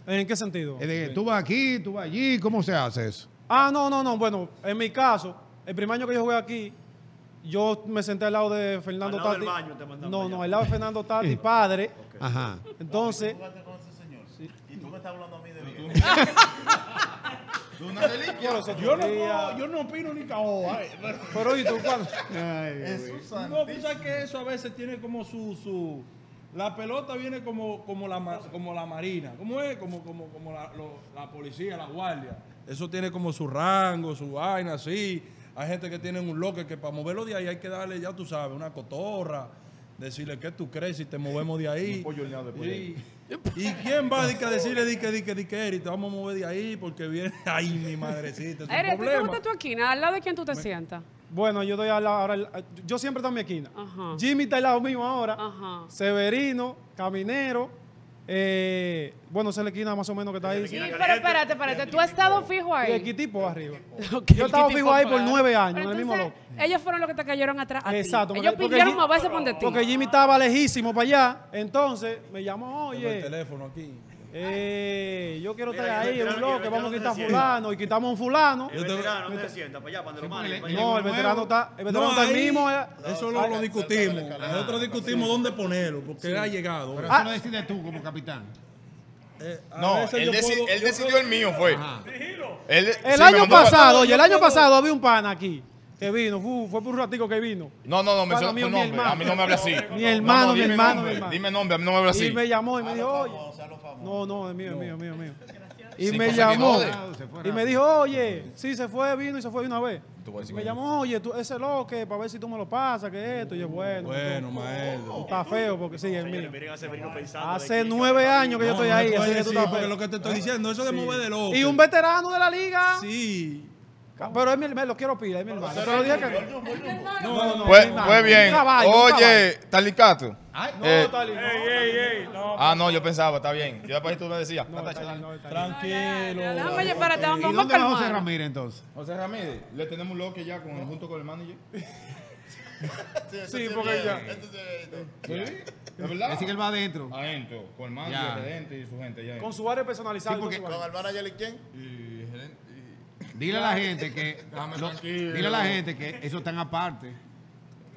Speaker 8: ¿En qué sentido?
Speaker 4: De, tú vas aquí, tú vas allí, ¿cómo se hace eso?
Speaker 8: Ah, no, no, no. Bueno, en mi caso, el primer año que yo jugué aquí, yo me senté al lado de Fernando
Speaker 1: Al lado
Speaker 8: Tati.
Speaker 1: del baño te
Speaker 8: no,
Speaker 1: allá.
Speaker 8: no, al lado de Fernando Tati, padre.
Speaker 4: Ajá.
Speaker 8: Entonces,
Speaker 7: Jugaste con ese señor. Y tú me estás hablando a mí de bien.
Speaker 5: Yo no, yo no opino ni caoba. eh.
Speaker 8: pero ¿y tú cuándo?
Speaker 5: No, tú sabes que eso a veces tiene como su, su la pelota viene como, como, la, ma- como la marina, ¿cómo es? Como, como, como la, lo- la policía, la guardia. Eso tiene como su rango, su vaina, así. Hay gente que tiene un loque que para moverlo de ahí hay que darle, ya tú sabes, una cotorra, decirle qué tú crees si te movemos de ahí. Y, ¿Y quién va a decirle, di que, di que, di que, Eri, te vamos a mover de ahí porque viene, ay, mi madrecita, es un
Speaker 3: Eric, ¿tú te gusta tu esquina? ¿Al lado de quién tú te sientas?
Speaker 8: Bueno, yo estoy al lado, ahora, yo siempre estoy en mi esquina.
Speaker 3: Ajá.
Speaker 8: Jimmy está al lado mío ahora.
Speaker 3: Ajá.
Speaker 8: Severino, Caminero. Eh, bueno, esa es la esquina más o menos que está ahí.
Speaker 3: Sí, pero espérate, espérate. ¿Tú has estado fijo
Speaker 8: Y
Speaker 3: ahí?
Speaker 8: el Quitipo arriba. Yo estaba
Speaker 3: ¿qué
Speaker 8: fijo ahí por nueve años, en el mismo
Speaker 3: entonces,
Speaker 8: loco.
Speaker 3: Ellos fueron los que te cayeron atrás. a ti.
Speaker 8: Exacto.
Speaker 3: Ellos
Speaker 8: porque
Speaker 3: pidieron
Speaker 8: Jim-
Speaker 3: moverse por ti.
Speaker 8: Porque Jimmy estaba lejísimo para allá. Entonces me llamó,
Speaker 5: Tengo el
Speaker 8: oye.
Speaker 5: teléfono aquí.
Speaker 8: Eh, yo quiero
Speaker 1: Mira,
Speaker 8: estar
Speaker 1: y
Speaker 8: ahí en un
Speaker 1: y
Speaker 8: bloque, vamos a quitar fulano y quitamos un fulano.
Speaker 1: El
Speaker 5: te-
Speaker 1: veterano no sienta para allá, para.
Speaker 8: No, el veterano está, el veterano está el
Speaker 5: ahí-
Speaker 8: mismo. eh.
Speaker 5: Eso lo, lo discutimos. Nosotros discutimos dónde ponerlo, porque ha llegado.
Speaker 4: Pero
Speaker 8: Ah.
Speaker 4: eso lo decides tú como capitán.
Speaker 5: Eh,
Speaker 6: No, él, deci-
Speaker 5: puedo-
Speaker 6: él decidió
Speaker 5: puedo-
Speaker 6: el mío, fue. Él-
Speaker 8: El
Speaker 6: me
Speaker 8: año pasado, oye, el año pasado había un pana aquí que vino, fu- fue por un ratico que vino.
Speaker 6: No, no, no, menciona
Speaker 8: mío,
Speaker 6: tu
Speaker 8: mi
Speaker 6: nombre.
Speaker 8: hermano.
Speaker 6: A mí no me habla así.
Speaker 8: Mi
Speaker 6: No,
Speaker 8: hermano,
Speaker 6: no,
Speaker 8: mi
Speaker 6: dime
Speaker 8: hermano,
Speaker 6: nombre,
Speaker 8: mi hermano.
Speaker 6: Dime nombre, a mí no me habla así.
Speaker 8: Y me llamó y me dijo, oye.
Speaker 7: Famoso, a los famosos.
Speaker 8: No, no, es mío, es mío, es mío, es mío. Y
Speaker 6: Cinco
Speaker 8: me llamó
Speaker 6: seguidores.
Speaker 8: Y me dijo, oye, sí, se fue, vino y se fue de una vez.
Speaker 6: A decir
Speaker 8: Me
Speaker 6: que-
Speaker 8: llamó, oye, tú, ese loque, para ver si tú me lo pasas, que esto, y yo, bueno.
Speaker 5: Bueno,
Speaker 8: tú-
Speaker 5: maestro.
Speaker 8: Está feo porque sí, es mío.
Speaker 1: miren a Severino pensando.
Speaker 8: Hace nueve años que yo estoy ahí, así que tú estás feo.
Speaker 5: lo que te estoy diciendo, eso de mover de loco.
Speaker 8: Y un veterano de la liga.
Speaker 5: Sí.
Speaker 8: Pero es mi hermano, lo quiero pila, es mi hermano. Pero dije que no. No, no,
Speaker 6: Pues, pues bien. Oye, Talicato.
Speaker 8: No,
Speaker 6: Eh.
Speaker 2: Ey, ey, ey. No,
Speaker 6: Ah, no, yo pensaba, está bien. Yo después tú me decías.
Speaker 8: No, está
Speaker 6: dale.
Speaker 8: lindo, está.
Speaker 5: Tranquilo.
Speaker 3: Déjame, espérate,
Speaker 4: ¿Y
Speaker 3: vamos a
Speaker 4: dónde va José. Ramírez entonces?
Speaker 6: José Ramírez, le tenemos un loque ya con, junto con el manager.
Speaker 8: Sí, porque ya.
Speaker 6: ¿Sí? ¿De verdad?
Speaker 4: Así que él va adentro.
Speaker 6: Adentro, con el manager, el gerente y su gente. Ya.
Speaker 8: Con su área personalizada.
Speaker 4: Sí, porque-
Speaker 8: y
Speaker 7: ¿Con el manager y quién?
Speaker 6: Y gerente- y-
Speaker 4: Dile a la gente que. Lo- dile a la gente que eso están aparte.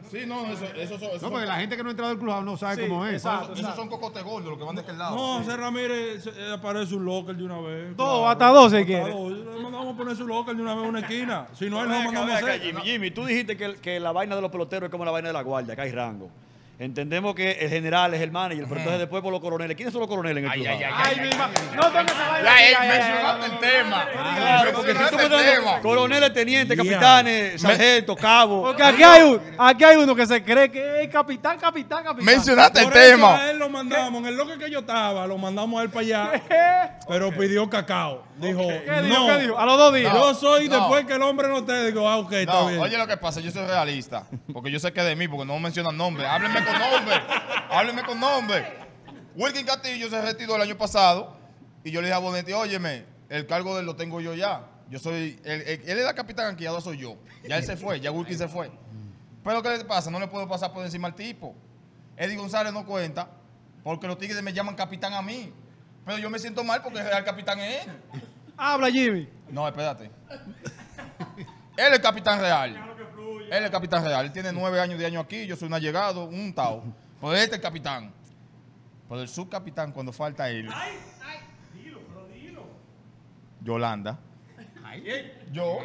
Speaker 6: Sí, no, eso, eso, eso,
Speaker 4: No, porque la gente que no ha entrado al club no sabe
Speaker 8: Sí,
Speaker 4: cómo es.
Speaker 8: exacto.
Speaker 6: esos son cocotes gordos, los que van de aquel lado.
Speaker 5: No, José Ramírez eh, aparece un local de una vez.
Speaker 8: Dos, hasta dos si
Speaker 5: Hasta
Speaker 8: quiere.
Speaker 5: dos. Le mandamos a poner su local de una vez en una esquina. Si no, él no
Speaker 1: Ven acá,
Speaker 5: mandamos a
Speaker 1: ven acá,
Speaker 5: hacer.
Speaker 1: Jimmy, Jimmy, tú dijiste que, que la vaina de los peloteros es como la vaina de la guardia, que hay rango. Entendemos que el general es el manager, pero entonces después por los coroneles. ¿Quiénes son los coroneles en el
Speaker 6: Ay,
Speaker 1: club?
Speaker 6: ay, ay,
Speaker 8: Ay, No toques esa vaina.
Speaker 6: Ya, mencionaste el tema.
Speaker 1: Claro, porque si tú me
Speaker 6: Mencionaste el
Speaker 1: das
Speaker 6: tema.
Speaker 1: coroneles, tenientes, capitanes, sargentos, cabos.
Speaker 8: Porque aquí hay, un, aquí hay uno que se cree que es capitán, capitán, capitán.
Speaker 6: Mencionaste el tema.
Speaker 5: a él lo mandamos, en el local que yo estaba, lo mandamos a él para allá, pero pidió cacao. Dijo,
Speaker 8: ¿Qué dijo?
Speaker 5: no,
Speaker 8: ¿Qué dijo? A los dos días.
Speaker 5: yo soy
Speaker 6: No.
Speaker 5: después que el hombre no te digo, ah, ok, está bien.
Speaker 6: oye lo que pasa, yo soy realista, porque yo sé que de mí, porque no mencionan nombre. Háblenme con nombre, háblenme con nombre. Wilkin Castillo se retiró el año pasado y yo le dije a Bonetti, óyeme, el cargo de él lo tengo yo ya. Yo soy, él, él- él es la capitán aquí, ahora soy yo. Ya él se fue, ya Wilkin se fue. Pero ¿qué le pasa? No le puedo pasar por encima al tipo. Eddie González no cuenta porque los tigres me llaman capitán a mí. Pero yo me siento mal porque el real capitán es él.
Speaker 8: Habla, Jimmy.
Speaker 6: No, espérate. Él es el capitán real. Él es el capitán real. Él tiene nueve años de año aquí. Yo soy un allegado, un tao. Pero este es el capitán. Pero el subcapitán, cuando falta él. Yolanda. Yo.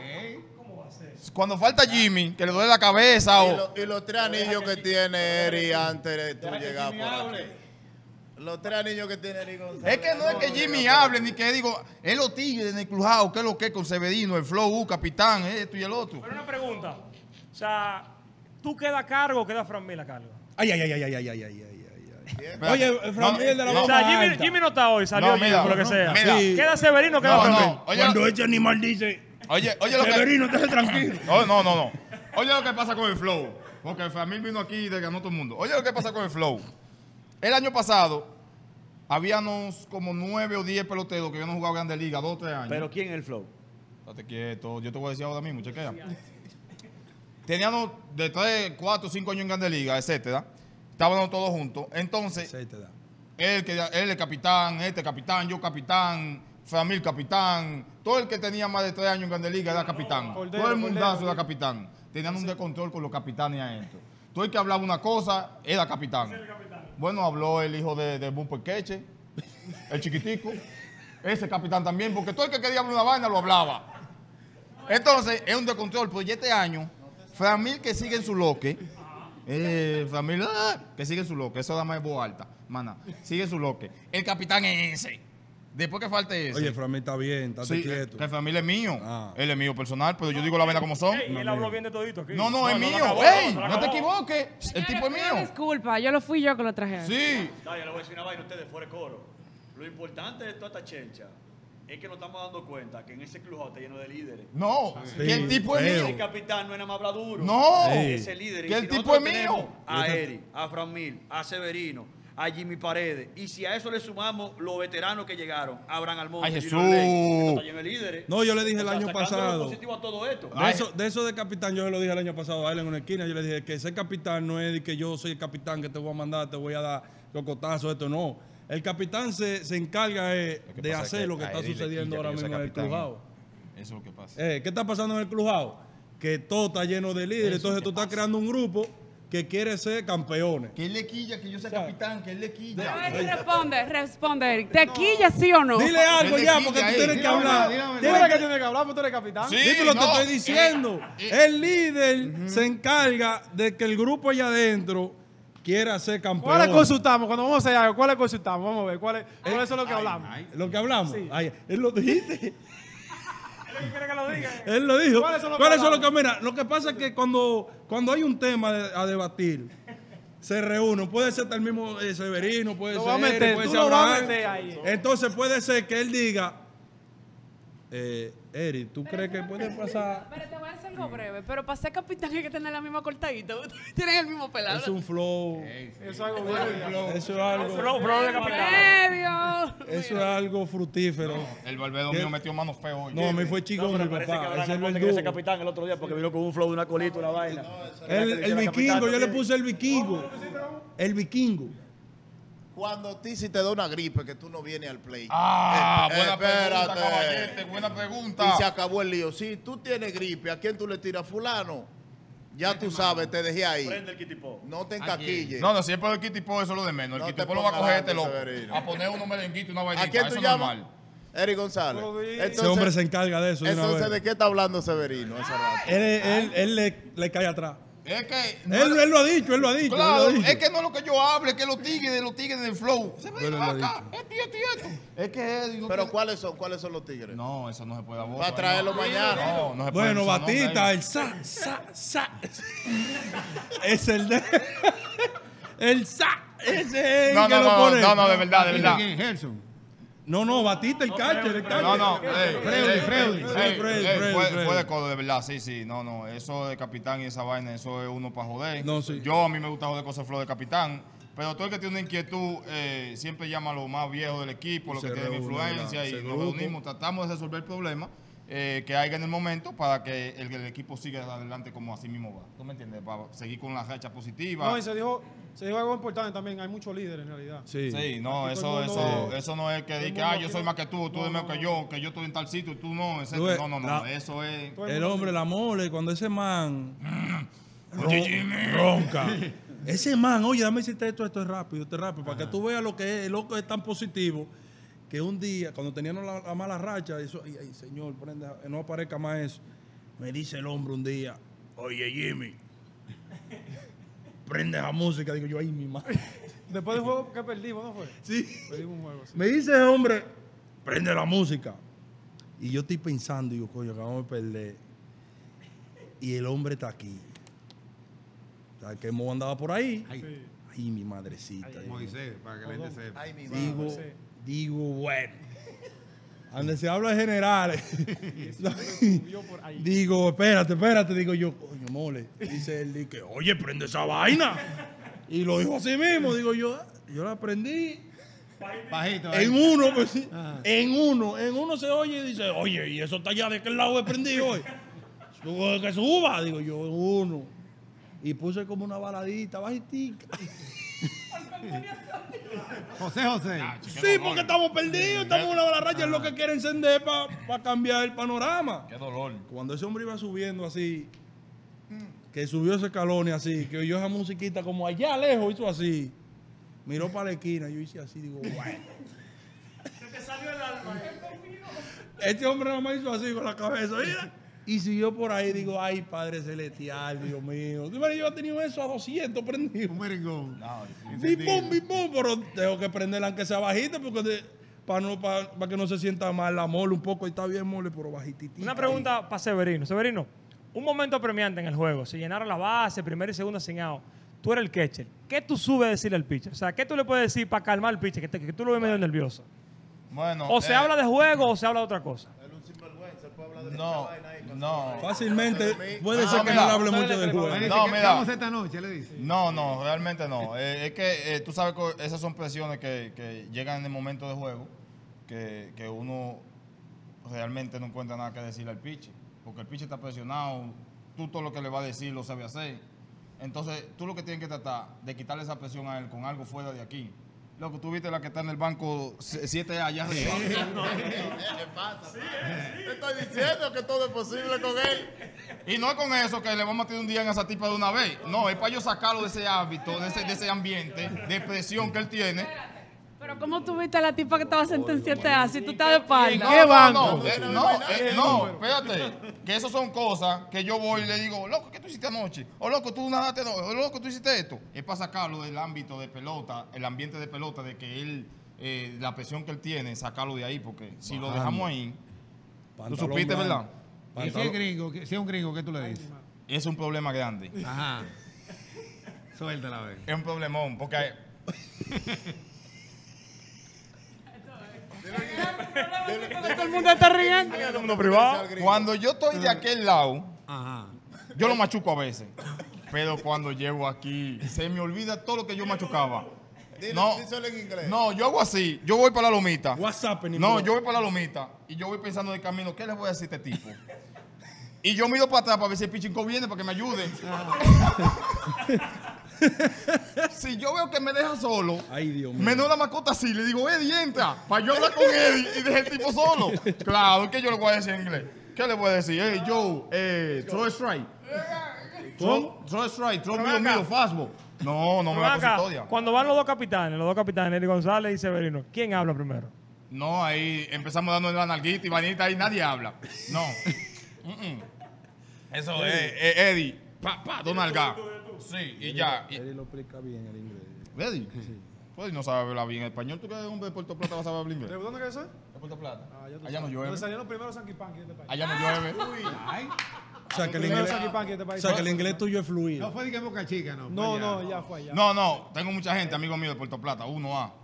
Speaker 6: Cuando falta Jimmy, que le duele la cabeza
Speaker 7: Y,
Speaker 6: o.
Speaker 7: lo- y los tres anillos que tiene Eri antes de tú llegar por aquí. Los tres niños que tiene Eric
Speaker 6: Es que no es que Jimmy hable, ni que digo, es los tigres en el Clujao, que es lo que es con Severino, el Flow, U, Capitán, esto y el otro.
Speaker 2: Pero una pregunta. O sea, ¿tú queda a cargo o queda Fran Mil a cargo?
Speaker 5: Ay, ay, ay, ay, ay, ay, ay, ay.
Speaker 6: Yeah.
Speaker 5: Oye, Fran no, de la
Speaker 6: no,
Speaker 2: O sea, Jimmy, no está hoy, salió
Speaker 6: no, mira, Jimmy,
Speaker 2: por lo que sea.
Speaker 6: Mira.
Speaker 2: Queda Severino, queda Fran
Speaker 6: Oye,
Speaker 5: Cuando ese animal dice,
Speaker 6: oye, oye lo
Speaker 5: Severino, que... tranquilo.
Speaker 6: No, no, no. Oye lo que pasa con el flow. Porque Fran vino aquí y ganó todo el mundo. Oye lo que pasa con el flow. El año pasado, habíamos como nueve o diez peloteros que habían jugado Grande Liga, dos o tres años.
Speaker 1: Pero ¿quién es el flow?
Speaker 6: Estate quieto, yo te voy a decir ahora mismo, chequea. Teníamos de tres, cuatro, cinco años en Grande Liga, etcétera. Estábamos todos juntos. Entonces,
Speaker 5: da.
Speaker 6: él, que, él es capitán, este capitán, yo capitán, Famil capitán. Todo el que tenía más de tres años en Grande Liga era capitán.
Speaker 8: Cordero,
Speaker 6: todo el mundazo
Speaker 8: Cordero.
Speaker 6: era capitán. Tenían un descontrol con los capitanes adentro. Todo el que hablaba una cosa era capitán. Bueno, habló el hijo de, de Bumper Queche, el chiquitico. Ese capitán también, porque todo el que quería hablar una vaina lo hablaba. Entonces, es un descontrol. Pues ya este año, Framil que sigue en su loque, eh, Framil ah, que sigue en su loque, eso da más voz alta, mana, sigue en su loque. El capitán es ese. Después que falte ese.
Speaker 5: Oye, Fran Mil está bien, estate
Speaker 6: sí,
Speaker 5: quieto.
Speaker 6: que Framil es mío.
Speaker 5: Ah.
Speaker 6: Él es mío personal, pero yo digo la vaina como son.
Speaker 2: Ey, él habló bien de todito aquí.
Speaker 6: No, no, es mío.
Speaker 2: acabó,
Speaker 6: ¡Ey!
Speaker 2: lo
Speaker 6: No te equivoques. El tipo es mío.
Speaker 3: Disculpa, yo lo fui yo que lo traje.
Speaker 6: Sí.
Speaker 1: No, yo le voy a decir una vaina a ustedes fuera de coro. Lo importante de toda esta chencha es que nos estamos dando cuenta que en ese club está lleno de líderes.
Speaker 6: No, que el tipo es
Speaker 5: feo.
Speaker 1: El
Speaker 6: mío.
Speaker 1: capitán no es nada más habla duro.
Speaker 6: No.
Speaker 1: Ese líder.
Speaker 6: Que
Speaker 1: si
Speaker 6: el tipo
Speaker 1: nosotros
Speaker 6: es mío.
Speaker 1: A Eri, a Fran Mil, a Severino, a Jimmy Paredes. Y si a eso le sumamos los veteranos que llegaron, Abraham Almonte,
Speaker 6: Ay,
Speaker 1: Ley,
Speaker 6: Jesús.
Speaker 1: lleno de líderes.
Speaker 5: No, yo le dije
Speaker 1: O
Speaker 5: el
Speaker 1: sea,
Speaker 5: año pasado.
Speaker 1: positivo a todo esto.
Speaker 5: De eso, de eso de capitán, yo se lo dije el año pasado a él en una esquina. Yo le dije que ser capitán no es de que yo soy el capitán que te voy a mandar, te voy a dar los cotazos, esto no. El capitán se, se encarga eh,
Speaker 6: que
Speaker 5: de
Speaker 6: es
Speaker 5: hacer
Speaker 6: que
Speaker 5: lo que está sucediendo ahora
Speaker 6: que
Speaker 5: mismo en el crujado.
Speaker 6: Eso es lo que pasa.
Speaker 5: Eh, ¿Qué está pasando en el crujado? Que todo está lleno de líderes. Entonces tú estás creando un grupo que quiere ser campeones.
Speaker 6: Que él le quilla, que yo sea
Speaker 5: sea,
Speaker 6: capitán, que él le
Speaker 3: A
Speaker 6: quilla.
Speaker 3: ver, responde, responde. ¿Te quilla sí o no?
Speaker 5: Dile algo ya, porque tú tienes que hablar.
Speaker 4: dígame.
Speaker 8: ¿Tú
Speaker 5: Tienes
Speaker 8: que
Speaker 5: que-
Speaker 8: que hablar? porque tú eres capitán.
Speaker 6: Sí.
Speaker 5: Pero te
Speaker 6: no,
Speaker 5: estoy diciendo.
Speaker 6: eh, eh.
Speaker 5: el líder se encarga de que el grupo allá adentro quiera ser campeón.
Speaker 8: ¿Cuáles consultamos? Cuando vamos a hacer algo, ¿cuáles consultamos? Vamos a ver, ¿cuáles cuáles son los que hablamos?
Speaker 5: Lo que hablamos.
Speaker 8: Sí.
Speaker 5: Ay, él lo dijiste.
Speaker 2: ¿Qué quiere que lo diga?
Speaker 5: Él lo dijo.
Speaker 8: ¿Cuáles son los
Speaker 5: ¿Cuáles
Speaker 8: que
Speaker 5: son los que
Speaker 8: hablamos?
Speaker 5: mira? Lo que pasa es que cuando, cuando hay un tema de- a debatir, se reúnen. Puede ser el mismo eh, Severino, puede
Speaker 8: Lo
Speaker 5: ser
Speaker 8: meter,
Speaker 5: puede ser Abraham. Entonces puede ser que él diga, eh, Eric, ¿tú crees que puede pasar?
Speaker 3: Pero te voy a hacer algo breve. Pero para ser capitán hay que tener la misma cortadita. Tienen el mismo pelado.
Speaker 5: Es un flow.
Speaker 8: Eso es algo bueno.
Speaker 5: Eso es algo.
Speaker 2: Flow, flow de capitán.
Speaker 5: Eso es algo fructífero.
Speaker 6: El Barbedo
Speaker 5: ¿Qué?
Speaker 6: mío metió mano feo hoy.
Speaker 5: No, a mí fue mi
Speaker 1: parece que
Speaker 5: papá. Ese el
Speaker 1: capitán el otro día porque vino con un flow de una colita, una vaina.
Speaker 5: El, el vikingo, yo le puse el vikingo. El vikingo.
Speaker 7: Cuando Tizi te da una gripe que tú no vienes al play.
Speaker 6: Ah,
Speaker 7: Eh,
Speaker 6: buena
Speaker 7: espérate.
Speaker 6: pregunta, caballete, buena
Speaker 7: Y se
Speaker 6: pregunta.
Speaker 7: acabó el lío. Si tú tienes gripe, ¿a quién tú le tiras? Fulano. Ya tú sabes, te dejé ahí.
Speaker 1: Prende el kitipo.
Speaker 7: No te encaquilles.
Speaker 6: No, no, si es por el kitipo, eso es lo de menos. El
Speaker 7: No
Speaker 6: kitipo lo va a
Speaker 7: pongas
Speaker 6: coger
Speaker 7: adelante,
Speaker 6: loco.
Speaker 7: Severino.
Speaker 6: A poner unos merenguitos y una
Speaker 7: ¿A
Speaker 6: vainita.
Speaker 7: quién
Speaker 6: Eso
Speaker 7: tú llamas?
Speaker 6: normal.
Speaker 7: Eric González.
Speaker 5: Ese hombre se encarga de eso.
Speaker 7: entonces. ¿de qué está hablando Severino ese rato?
Speaker 5: Él, él, él le, le cae atrás.
Speaker 6: Es que.
Speaker 5: Él, él lo ha dicho, él lo ha dicho. él lo
Speaker 6: Claro,
Speaker 5: ha dicho.
Speaker 6: es que no es lo que yo hable, es que los tigres de los tigres del flow. Se
Speaker 5: ha
Speaker 6: acá, esto y esto y esto. Es que digo
Speaker 7: Pero
Speaker 6: que-
Speaker 7: ¿cuáles son, ¿cuáles son los tigres?
Speaker 6: No, eso no se puede dar voto,
Speaker 7: Va a traerlo
Speaker 6: no.
Speaker 7: mañana.
Speaker 6: No, no se puede
Speaker 5: Bueno, Batista, el sa, sa, sa. Es el de. El sa. Ese es el
Speaker 6: No,
Speaker 5: que
Speaker 6: no,
Speaker 5: lo pone.
Speaker 6: no, no, de verdad, de verdad.
Speaker 4: ¿Quién? Gerson.
Speaker 5: No, no, Batista, el catcher, el catcher.
Speaker 6: No, no, ey,
Speaker 4: Freddy, Freddy.
Speaker 6: fue, de codo, de verdad, sí, sí, no, no, eso de capitán y esa vaina, eso es uno para joder.
Speaker 5: No, sí.
Speaker 6: Yo a mí me gusta joder cosas flow de capitán, pero todo el que tiene una inquietud eh, siempre llama a lo más viejo del equipo, lo
Speaker 5: Se
Speaker 6: que tiene
Speaker 5: reúne,
Speaker 6: influencia
Speaker 5: ¿verdad?
Speaker 6: y nos reunimos, tratamos de resolver el problema eh, que haya en el momento para que el, el equipo siga adelante como así mismo va. ¿Tú me entiendes? Para seguir con la racha positiva.
Speaker 8: No, y se dijo, se dijo algo importante también. Hay muchos líderes en realidad.
Speaker 5: Sí.
Speaker 6: Sí, no,
Speaker 8: Aquí
Speaker 6: eso, eso, eso no es que diga, ah, yo soy más que tú, tú
Speaker 8: no,
Speaker 6: eres más que yo, que yo estoy en tal sitio y tú no, etcétera. No, no, no,
Speaker 5: la-
Speaker 6: eso es...
Speaker 5: El hombre, la mole, cuando ese man
Speaker 6: Oye, Jimmy.
Speaker 5: ronca. Ese man, oye, dame decirte esto, esto es rápido, esto es rápido, para que tú veas lo que es, el loco es tan positivo que un día, cuando teníamos la, la mala racha, eso, ay, ay, señor, prende, no aparezca más eso. Me dice el hombre un día, oye, Jimmy, prende la música. Digo yo, ay, mi madre.
Speaker 8: Después del juego que perdimos, ¿no fue?
Speaker 5: Sí.
Speaker 8: Perdimos un juego, sí.
Speaker 5: Me dice el hombre, prende la música. Y yo estoy pensando, digo, coño, acabamos de perder. Y el hombre está aquí. ¿Sabes que hemos andado por ahí?
Speaker 4: Ay,
Speaker 8: Sí.
Speaker 5: Ay, mi madrecita. digo.
Speaker 4: Moisés, para que la gente sepa.
Speaker 7: Ay, mi
Speaker 5: Digo,
Speaker 8: Moisés.
Speaker 5: Digo, bueno. Donde se habla de generales. Digo, espérate, espérate. Digo yo, coño, mole. Dice él, dice, oye, prende esa vaina. Y lo dijo así mismo. Digo yo, "Ah, yo la aprendí.
Speaker 4: Bajito.
Speaker 5: En uno, pues sí.
Speaker 4: Ajá.
Speaker 5: En uno, en uno se oye y dice, oye, ¿y eso está allá de qué lado he prendido hoy? Subo, que suba, digo yo, en uno. Y puse como una baladita bajitica.
Speaker 4: José José.
Speaker 5: Sí, porque estamos perdidos, estamos en una bala raya, es lo que quiere encender para cambiar el panorama.
Speaker 6: Qué dolor.
Speaker 5: Cuando ese hombre iba subiendo así, que subió ese calón y así, que oyó esa musiquita como allá lejos, hizo así. Miró para la esquina, yo hice así, digo, bueno. Este hombre nada más hizo así con la cabeza, mira. Y siguió por ahí, digo, ay, Padre Celestial, Dios mío. Yo he tenido eso a 200 prendido.
Speaker 4: Un merengón.
Speaker 5: Bim, bum, pero tengo que prenderla aunque sea bajita porque para no, pa- pa que no se sienta mal la mole un poco. Está bien mole, pero bajitita.
Speaker 2: Una pregunta para Severino. Severino, un momento premiante en el juego. Se llenaron la base, primero y segundo sin out. Tú eres el catcher. ¿Qué tú subes a decirle al pitcher? O sea, ¿qué tú le puedes decir para calmar al pitcher? Que, te- que tú lo ves medio nervioso.
Speaker 6: Bueno.
Speaker 2: O se
Speaker 6: eh,
Speaker 2: habla de juego o se habla de otra cosa.
Speaker 7: De
Speaker 6: No, no.
Speaker 5: Fácilmente puede
Speaker 6: Ah,
Speaker 5: ser que no
Speaker 6: mira.
Speaker 5: le hable mucho del juego.
Speaker 6: No,
Speaker 4: ¿qué
Speaker 6: mira.
Speaker 4: vamos a hacer esta noche? Le dice.
Speaker 6: No, no, realmente no. Eh, es que eh, tú sabes que esas son presiones que, que llegan en el momento de juego, que, que uno realmente no encuentra nada que decirle al pitcher. Porque el pitcher está presionado, tú todo lo que le va a decir lo sabe hacer. Entonces, tú lo que tienes que tratar de quitarle esa presión a él con algo fuera de aquí. Loco, tú viste la que está en el banco 7 allá arriba.
Speaker 7: ¿Qué pasa? Te estoy diciendo que todo es posible con él.
Speaker 6: Y no es con eso que le vamos a meter un día en esa tipa de una vez. No, es para yo sacarlo de ese hábito, de ese, de ese ambiente de presión que él tiene.
Speaker 3: Pero ¿cómo tú viste a la tipa que estaba sentenciada así? Tú estás de espalda.
Speaker 4: ¿Qué banco?
Speaker 6: No, eh, no, eh, no, espérate. Que eso son cosas que yo voy y le digo, loco, ¿qué tú hiciste anoche? O loco, tú nadaste, no. o loco, tú hiciste esto. Es para sacarlo del ámbito de pelota, el ambiente de pelota, de que él, eh, la presión que él tiene, sacarlo de ahí, porque si lo dejamos ahí, tú
Speaker 5: Pantalón
Speaker 6: supiste,
Speaker 5: blanco.
Speaker 6: ¿verdad?
Speaker 4: Y si es gringo, que- si es un gringo, ¿qué tú le dices?
Speaker 6: Es un problema grande.
Speaker 4: Ajá. Suéltala, a ver.
Speaker 6: Es un problemón, porque
Speaker 3: Todo el mundo está riendo.
Speaker 6: cuando yo estoy de aquel lado,
Speaker 4: Ajá.
Speaker 6: yo lo machuco a veces. Pero cuando llego aquí, se me olvida todo lo que yo machucaba.
Speaker 7: Dile,
Speaker 6: No,
Speaker 7: díselo en inglés.
Speaker 6: no, yo hago así. Yo voy para la lomita.
Speaker 5: WhatsApp en
Speaker 6: No, yo voy para la lomita y yo voy pensando de camino, ¿qué le voy a decir a este tipo? Y yo miro para atrás para ver si el pichinco viene para que me ayude. si yo veo que me deja solo,
Speaker 5: Ay, Dios mío.
Speaker 6: menos la mascota así, le digo, Eddie, entra, para yo hablar con Eddie y dejar el tipo solo. Claro, ¿qué yo le voy a decir en inglés? ¿Qué le voy a decir? Hey, Joe, eh, throw a strike. Throw, throw a strike, throw middle, middle, fastball. No, no me va a
Speaker 2: acá,
Speaker 6: historia.
Speaker 2: Cuando van los dos capitanes, los dos capitanes, Eddie González y Severino, ¿quién habla primero?
Speaker 6: No, ahí empezamos dando la nalguita y vanita y nadie habla. No. Mm, mm. Eso es, eh, Eddie. Pa, pa, dos nalgas. Sí, y ya. Y-
Speaker 5: Él lo explica bien el inglés.
Speaker 6: Eddie. Pues no sabe hablar bien español. ¿Tú que eres hombre de Puerto Plata vas a saber hablar inglés?
Speaker 8: ¿De dónde que es?
Speaker 6: De Puerto Plata.
Speaker 8: Ah,
Speaker 6: Allá no
Speaker 8: sabes.
Speaker 6: llueve.
Speaker 8: Donde salieron primero Sanky Panky de este país.
Speaker 6: Allá no llueve.
Speaker 5: O sea, que el inglés,
Speaker 8: este
Speaker 5: o
Speaker 8: país.
Speaker 5: sea, que el inglés tuyo es
Speaker 4: No
Speaker 5: fluido.
Speaker 4: fue de que Boca Chica, no.
Speaker 8: No, no, ya fue allá.
Speaker 6: No, no. Tengo mucha gente, amigo mío de Puerto Plata. Uno A.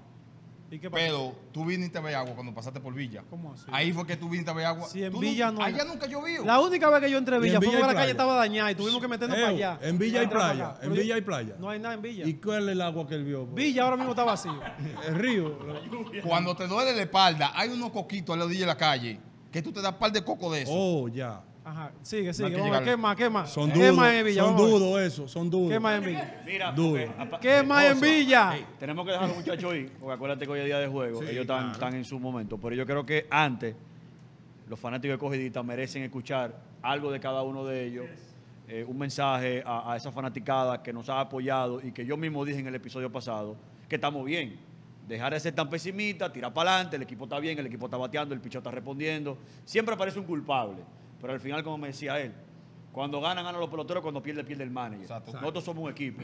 Speaker 8: ¿Y qué pasó?
Speaker 6: Pero tú viniste a ver agua cuando pasaste por Villa.
Speaker 8: ¿Cómo así?
Speaker 6: Ahí fue que tú viniste a ver agua.
Speaker 8: Sí, en
Speaker 6: Tú
Speaker 8: Villa no-
Speaker 6: Allá nunca llovió.
Speaker 8: La única vez que yo entré a
Speaker 5: ¿Y en
Speaker 8: Villa fue
Speaker 5: Villa
Speaker 8: porque la calle estaba dañada y tuvimos que meternos
Speaker 5: Eo,
Speaker 8: para allá.
Speaker 5: en Villa hay playa, en Villa hay playa.
Speaker 8: No hay nada en Villa.
Speaker 5: ¿Y cuál es el agua que él vio?
Speaker 8: Villa ahora mismo está vacío.
Speaker 5: El río.
Speaker 6: Cuando te duele la espalda, hay unos coquitos a la orilla de la calle que tú te das par de coco de eso.
Speaker 5: Oh, ya.
Speaker 8: Ajá, sigue, sigue. Vamos
Speaker 6: llegar.
Speaker 8: ¿qué más? ¿Qué más?
Speaker 5: Son
Speaker 8: ¿Qué
Speaker 5: dudos.
Speaker 8: más en Villa?
Speaker 5: Son dudos eso, son dudos.
Speaker 8: ¿Qué más en Villa?
Speaker 1: Mira,
Speaker 5: Duro.
Speaker 8: ¿Qué más en Villa?
Speaker 1: tenemos que dejar a los muchachos ir, porque acuérdate que hoy es día de juego, ellos están, están en su momento. Pero yo creo que antes, los fanáticos de Cogidita merecen escuchar algo de cada uno de ellos, eh, un mensaje a, a esa fanaticada que nos ha apoyado y que yo mismo dije en el episodio pasado que estamos bien. Dejar de ser tan pesimista, tirar para adelante, el equipo está bien, el equipo está bateando, el picho está respondiendo. Siempre aparece un culpable, pero al final, como me decía él, cuando ganan, ganan los peloteros, cuando pierde, pierde el manager.
Speaker 6: Exacto.
Speaker 1: Nosotros somos un equipo.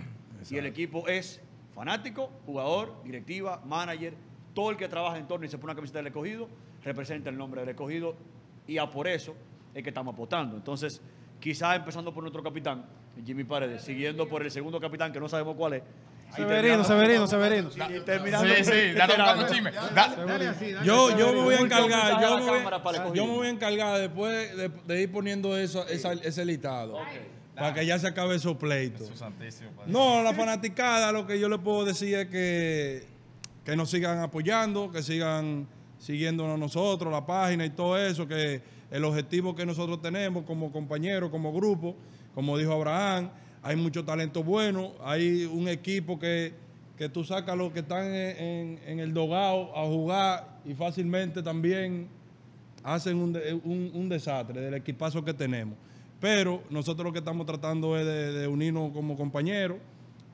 Speaker 1: Y el equipo es fanático, jugador, directiva, manager, todo el que trabaja en torno y se pone una camiseta del escogido, representa el nombre del escogido y a por eso es que estamos apostando. Entonces, quizás empezando por nuestro capitán, Jimmy Paredes, siguiendo por el segundo capitán, que no sabemos cuál es.
Speaker 8: Severino, Severino, Severino.
Speaker 6: Sí, sí, chisme.
Speaker 5: Yo, yo me voy a
Speaker 1: Un
Speaker 5: encargar, yo
Speaker 1: la
Speaker 5: me voy, yo me a encargar después de, de ir poniendo eso, esa- ese listado. Para que ya se acabe esos pleitos.
Speaker 6: Jesús santísimo, padre.
Speaker 5: No, la fanaticada, lo que yo le puedo decir es que, que nos sigan apoyando, que sigan siguiéndonos nosotros, la página y todo eso, que el objetivo que nosotros tenemos como compañeros, como grupo, como dijo Abraham, hay mucho talento bueno, hay un equipo que, que tú sacas los que están en, el dogado a jugar y fácilmente también hacen un, un- desastre del equipazo que tenemos. Pero nosotros lo que estamos tratando es de, de unirnos como compañeros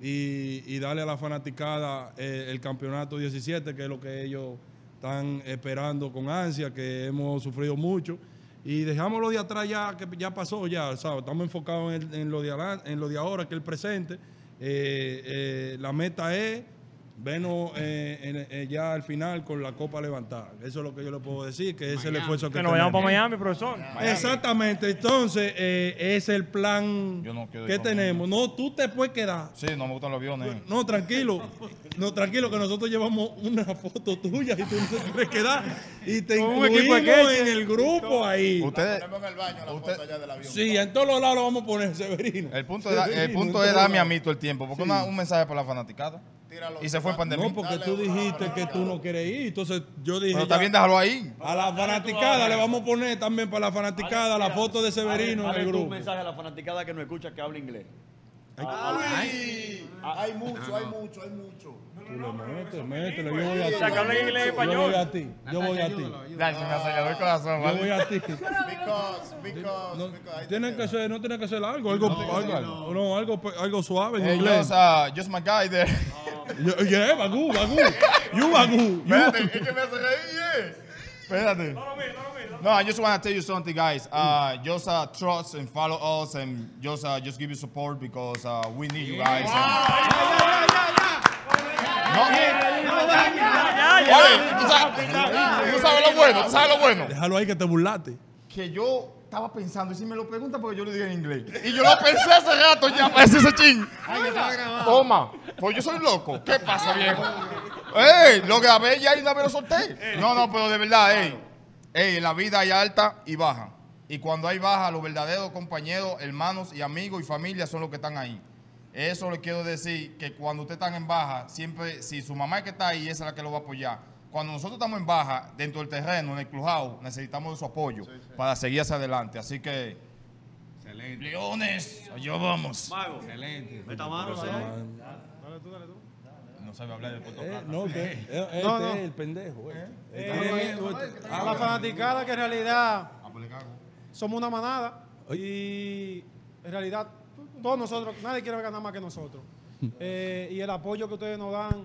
Speaker 5: y, y darle a la fanaticada eh, el campeonato 17, que es lo que ellos están esperando con ansia, que hemos sufrido mucho. Y dejamos lo de atrás ya, que ya pasó ya, ¿sabes? Estamos enfocados en, el- en lo, de en lo de ahora, que es el presente. Eh, eh, la meta es vernos eh, en- eh, ya al final con la copa levantada. Eso es lo que yo le puedo decir, que es el esfuerzo que,
Speaker 2: Que nos vayamos para. Miami, profesor.
Speaker 5: Exactamente, entonces eh, es el plan
Speaker 6: no
Speaker 5: que tenemos. No, tú te puedes quedar.
Speaker 6: Sí, no me gustan los aviones.
Speaker 5: No, tranquilo. No, tranquilo, que nosotros llevamos una foto tuya y tú no te quieres quedar. Y te
Speaker 8: Con un equipo de
Speaker 5: incluimos en el grupo ahí.
Speaker 6: Ustedes,
Speaker 7: Ponemos en el baño la
Speaker 6: Usted-
Speaker 7: foto allá del avión.
Speaker 5: Sí, en todos los lados lo vamos a poner, Severino.
Speaker 6: el punto, el punto es darme a mí todo el tiempo, porque una- un mensaje para la fanaticada. Y se fue en pandemia.
Speaker 5: No, porque tú dijiste que tú no quieres ir. Entonces yo dije.
Speaker 6: Pero
Speaker 5: ya,
Speaker 6: también déjalo ahí.
Speaker 5: a la fanaticada le vamos a poner también para la fanaticada la foto de Severino en el
Speaker 1: tú un
Speaker 5: grupo.
Speaker 1: mensaje a la fanaticada que no escucha que habla inglés.
Speaker 7: Ay, hay mucho, hay mucho, hay mucho.
Speaker 5: Tú le metes, métele, yo voy a ti.
Speaker 2: En inglés y
Speaker 5: Yo
Speaker 2: español.
Speaker 5: voy a ti, yo voy a ti.
Speaker 6: Gracias, me aceleró el corazón,
Speaker 5: Yo voy a ti.
Speaker 7: Because, because,
Speaker 5: No, tiene que ser, no tiene que ser algo, algo, algo, algo, no, algo, algo suave en
Speaker 6: Hey,
Speaker 5: inglés.
Speaker 6: just, uh, just my guy there.
Speaker 5: Yo- Yeah, bagú, bagú. You bagú.
Speaker 6: Espérate, es que me hace reír. Espérate. No, I just want to tell you something, guys. Uh, just uh, trust and follow us, and just uh, just give you support because uh, we need you guys. No, Oye, ¿tú sabes, tú sabes lo bueno, tú sabes lo bueno.
Speaker 5: Déjalo ahí que te burlaste.
Speaker 6: Que yo estaba pensando, y si me lo pregunta porque yo le dije en inglés. Y yo lo pensé hace rato ya para decir ese ching. Toma, pues yo soy loco. ¿Qué pasa, viejo? ¡Ey! Lo grabé ya y una vez lo solté. No, no, pero de verdad, ey. Ey, en la vida hay alta y baja. Y cuando hay baja, los verdaderos compañeros, hermanos y amigos y familia son los que están ahí. Eso le quiero decir que cuando ustedes están en baja, siempre, si su mamá es que está ahí, esa es la que lo va a apoyar. Cuando nosotros estamos en baja, dentro del terreno, en el clubhouse, necesitamos de su apoyo para seguir hacia adelante. Así que,
Speaker 4: Excelente.
Speaker 6: leones, allá vamos.
Speaker 1: Mago,
Speaker 4: Excelente.
Speaker 1: meta mano, ¿eh?
Speaker 8: Dale tú, dale tú.
Speaker 6: No sabe hablar de Puerto
Speaker 5: Eh,
Speaker 6: Plata.
Speaker 5: no, que eh, este
Speaker 8: No, no.
Speaker 5: es el pendejo. eh.
Speaker 8: Eh, a la fanaticada que en realidad
Speaker 6: Ah, pues
Speaker 8: somos una manada y en realidad todos nosotros, nadie quiere ganar más que nosotros. Eh, y el apoyo que ustedes nos dan,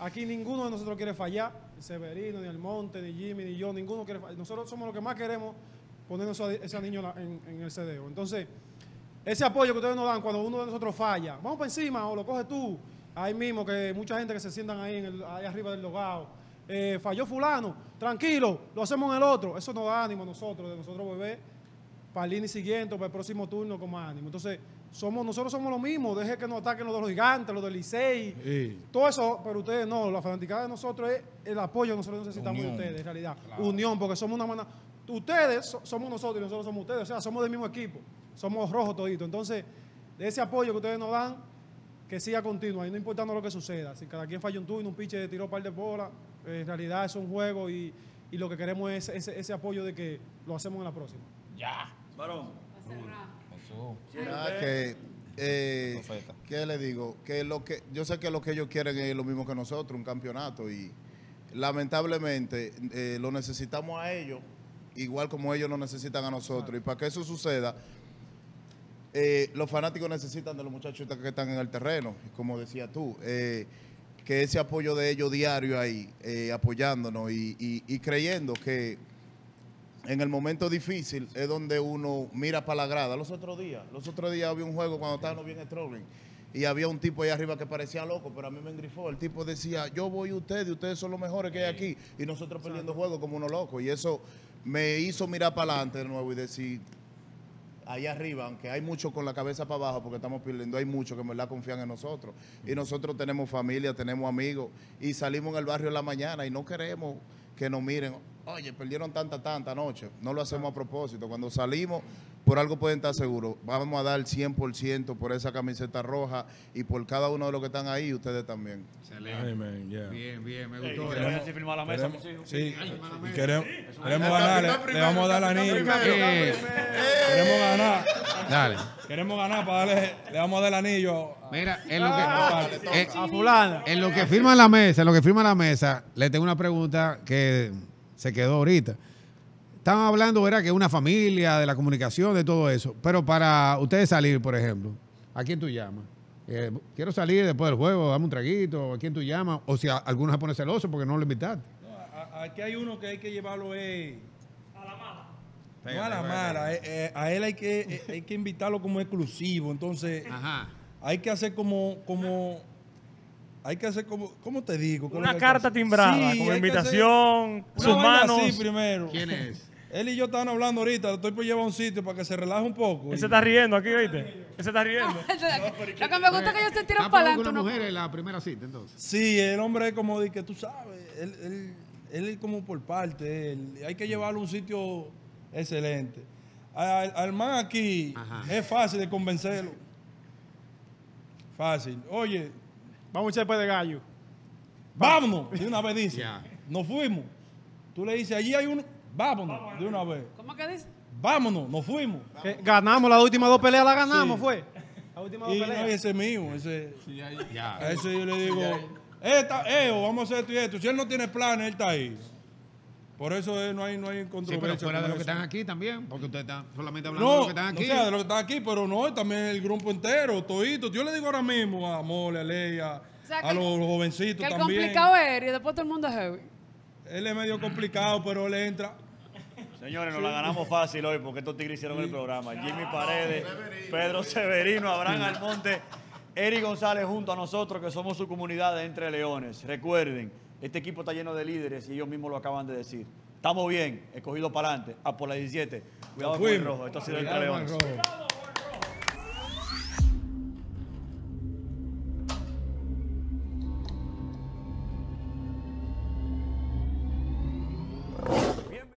Speaker 8: aquí ninguno de nosotros quiere fallar, Severino, ni Almonte, ni Jimmy, ni yo, ninguno quiere fallar. Nosotros somos los que más queremos ponernos a ese niño en el CDO. Entonces, ese apoyo que ustedes nos dan cuando uno de nosotros falla, vamos para encima o lo coges tú, ahí mismo que mucha gente que se sientan ahí, en el- ahí arriba del logado, eh, falló fulano, tranquilo, lo hacemos en el otro, eso nos da ánimo a nosotros, de nosotros beber para el inning siguiente para el próximo turno con más ánimo. Entonces, somos, nosotros somos lo mismo, deje que nos ataquen los de los gigantes, los del Licey,
Speaker 5: Sí.
Speaker 8: todo eso, pero ustedes no, la fanaticada de nosotros es el apoyo que nosotros necesitamos
Speaker 6: Unión.
Speaker 8: de ustedes, en realidad. Unión, porque somos una manada. Ustedes so- somos nosotros y nosotros somos ustedes, o sea, somos del mismo equipo, somos rojos toditos. Entonces, de ese apoyo que ustedes nos dan, que siga continuo, y no importando lo que suceda. Si cada quien falla un turno, un pitcher tiró un par de bolas, eh, en realidad es un juego y, y lo que queremos es ese, ese apoyo de que lo hacemos en la próxima.
Speaker 6: Ya.
Speaker 1: Varón.
Speaker 7: Que, eh. ¿qué le digo? Que lo que yo sé que lo que ellos quieren es lo mismo que nosotros, un campeonato y lamentablemente eh, lo necesitamos a ellos igual como ellos nos necesitan a nosotros y para que eso suceda eh, los fanáticos necesitan de los muchachos que están en el terreno, como decía tú, eh, que ese apoyo de ellos diario ahí, eh, apoyándonos y, y- y creyendo que en el momento difícil es donde uno mira para la grada. Los otros días, los otros días había un juego cuando estábamos bien struggling y había un tipo ahí arriba que parecía loco, pero a mí me engrifó. El tipo decía, yo voy a ustedes, ustedes son los mejores que hay aquí y nosotros perdiendo juegos como unos locos. Y eso me hizo mirar para adelante de nuevo y decir, allá arriba, aunque hay muchos con la cabeza para abajo porque estamos perdiendo, hay muchos que en verdad confían en nosotros. Y nosotros tenemos familia, tenemos amigos y salimos en el barrio en la mañana y no queremos que nos miren, oye, perdieron tanta, tanta noche. No lo hacemos a propósito. Cuando salimos, por algo pueden estar seguros. Vamos a dar 100% por esa camiseta roja y por cada uno de los que están ahí, ustedes también.
Speaker 4: Excelente.
Speaker 5: Amen, yeah.
Speaker 4: Bien, bien, me gustó.
Speaker 1: que vayan así firmar la mesa, mis hijos.
Speaker 5: Sí, y queremos, queremos ganarle, le vamos a dar la anillo.
Speaker 4: Eh,
Speaker 5: Queremos ganar,
Speaker 4: dale.
Speaker 5: queremos ganar para darle, le vamos a dar el anillo.
Speaker 4: Mira, en lo
Speaker 8: Ah,
Speaker 4: que, eh,
Speaker 8: A fulana.
Speaker 4: en lo que firma la mesa, en lo que firma la mesa, le tengo una pregunta que se quedó ahorita. Estaban hablando, ¿verdad? Que una familia, de la comunicación, de todo eso. Pero para ustedes salir, por ejemplo, ¿a quién tú llamas? Eh, quiero salir después del juego, dame un traguito, ¿a quién tú llamas? O si a- alguno se pone celoso porque no lo invitaste.
Speaker 5: No, Aquí hay uno que hay que llevarlo eh, a la mala. No a la mala, eh, eh, a él hay que, eh, hay que invitarlo como exclusivo. Entonces,
Speaker 4: Ajá.
Speaker 5: hay que hacer como, como, hay que hacer como, ¿cómo te digo? ¿Qué es lo que
Speaker 2: Una carta timbrada,
Speaker 5: Sí,
Speaker 2: con invitación,
Speaker 5: hacer
Speaker 2: sus
Speaker 5: una
Speaker 2: manos.
Speaker 5: primero.
Speaker 4: ¿Quién es?
Speaker 5: Él y yo estaban hablando ahorita, lo estoy por llevar a un sitio para que se relaje un poco.
Speaker 2: Él
Speaker 5: y-
Speaker 2: se está riendo aquí, ¿viste? Él se está riendo.
Speaker 3: Lo que me gusta es que ellos se tiran
Speaker 4: ¿Está
Speaker 3: para adelante. uno-
Speaker 4: mujer en la primera cita, entonces?
Speaker 5: Sí, el hombre es como de que tú sabes, él, él, él es como por parte, él, hay que llevarlo a un sitio excelente. Al, al man aquí
Speaker 4: Ajá.
Speaker 5: es fácil de convencerlo. Fácil. Oye,
Speaker 8: Vamos a echar después de gallo.
Speaker 5: vámonos, de una vez dice.
Speaker 4: Ya.
Speaker 5: Nos fuimos. Tú le dices, allí hay uno, vámonos, de una vez.
Speaker 3: ¿Cómo que dice?
Speaker 5: Vámonos, nos fuimos.
Speaker 8: Ganamos las últimas dos peleas, las ganamos,
Speaker 5: Sí.
Speaker 8: fue. La última dos
Speaker 5: Y no,
Speaker 8: peleas.
Speaker 5: y ese es mío, ese,
Speaker 4: Ya.
Speaker 5: a ese yo le digo, eh, está, eh, vamos a hacer esto y esto. Si él no tiene planes, él está ahí. Por eso eh, no hay, no hay
Speaker 4: Sí,
Speaker 5: controversia.
Speaker 4: pero fuera de los que están aquí también, porque ustedes están solamente hablando de
Speaker 5: No,
Speaker 4: los que están
Speaker 5: o
Speaker 4: aquí.
Speaker 5: sea, de los que están aquí, pero no, también el grupo entero, todito. Yo le digo ahora mismo a Mole, a Leia,
Speaker 3: O sea,
Speaker 5: a los, jovencitos
Speaker 3: Que el
Speaker 5: también.
Speaker 3: complicado es Eri, después todo el mundo es heavy.
Speaker 5: Él es medio complicado, pero él entra.
Speaker 1: Señores, nos la ganamos fácil hoy porque estos tigres hicieron el programa. Jimmy Paredes, Pedro Severino, Abraham Almonte, Eri González junto a nosotros que somos su comunidad de Entre Leones. Recuerden, este equipo está lleno de líderes y ellos mismos lo acaban de decir. Estamos bien, escogido para adelante. A por la 17. Cuidado con el rojo. Esto ha sido
Speaker 4: el
Speaker 1: Leones.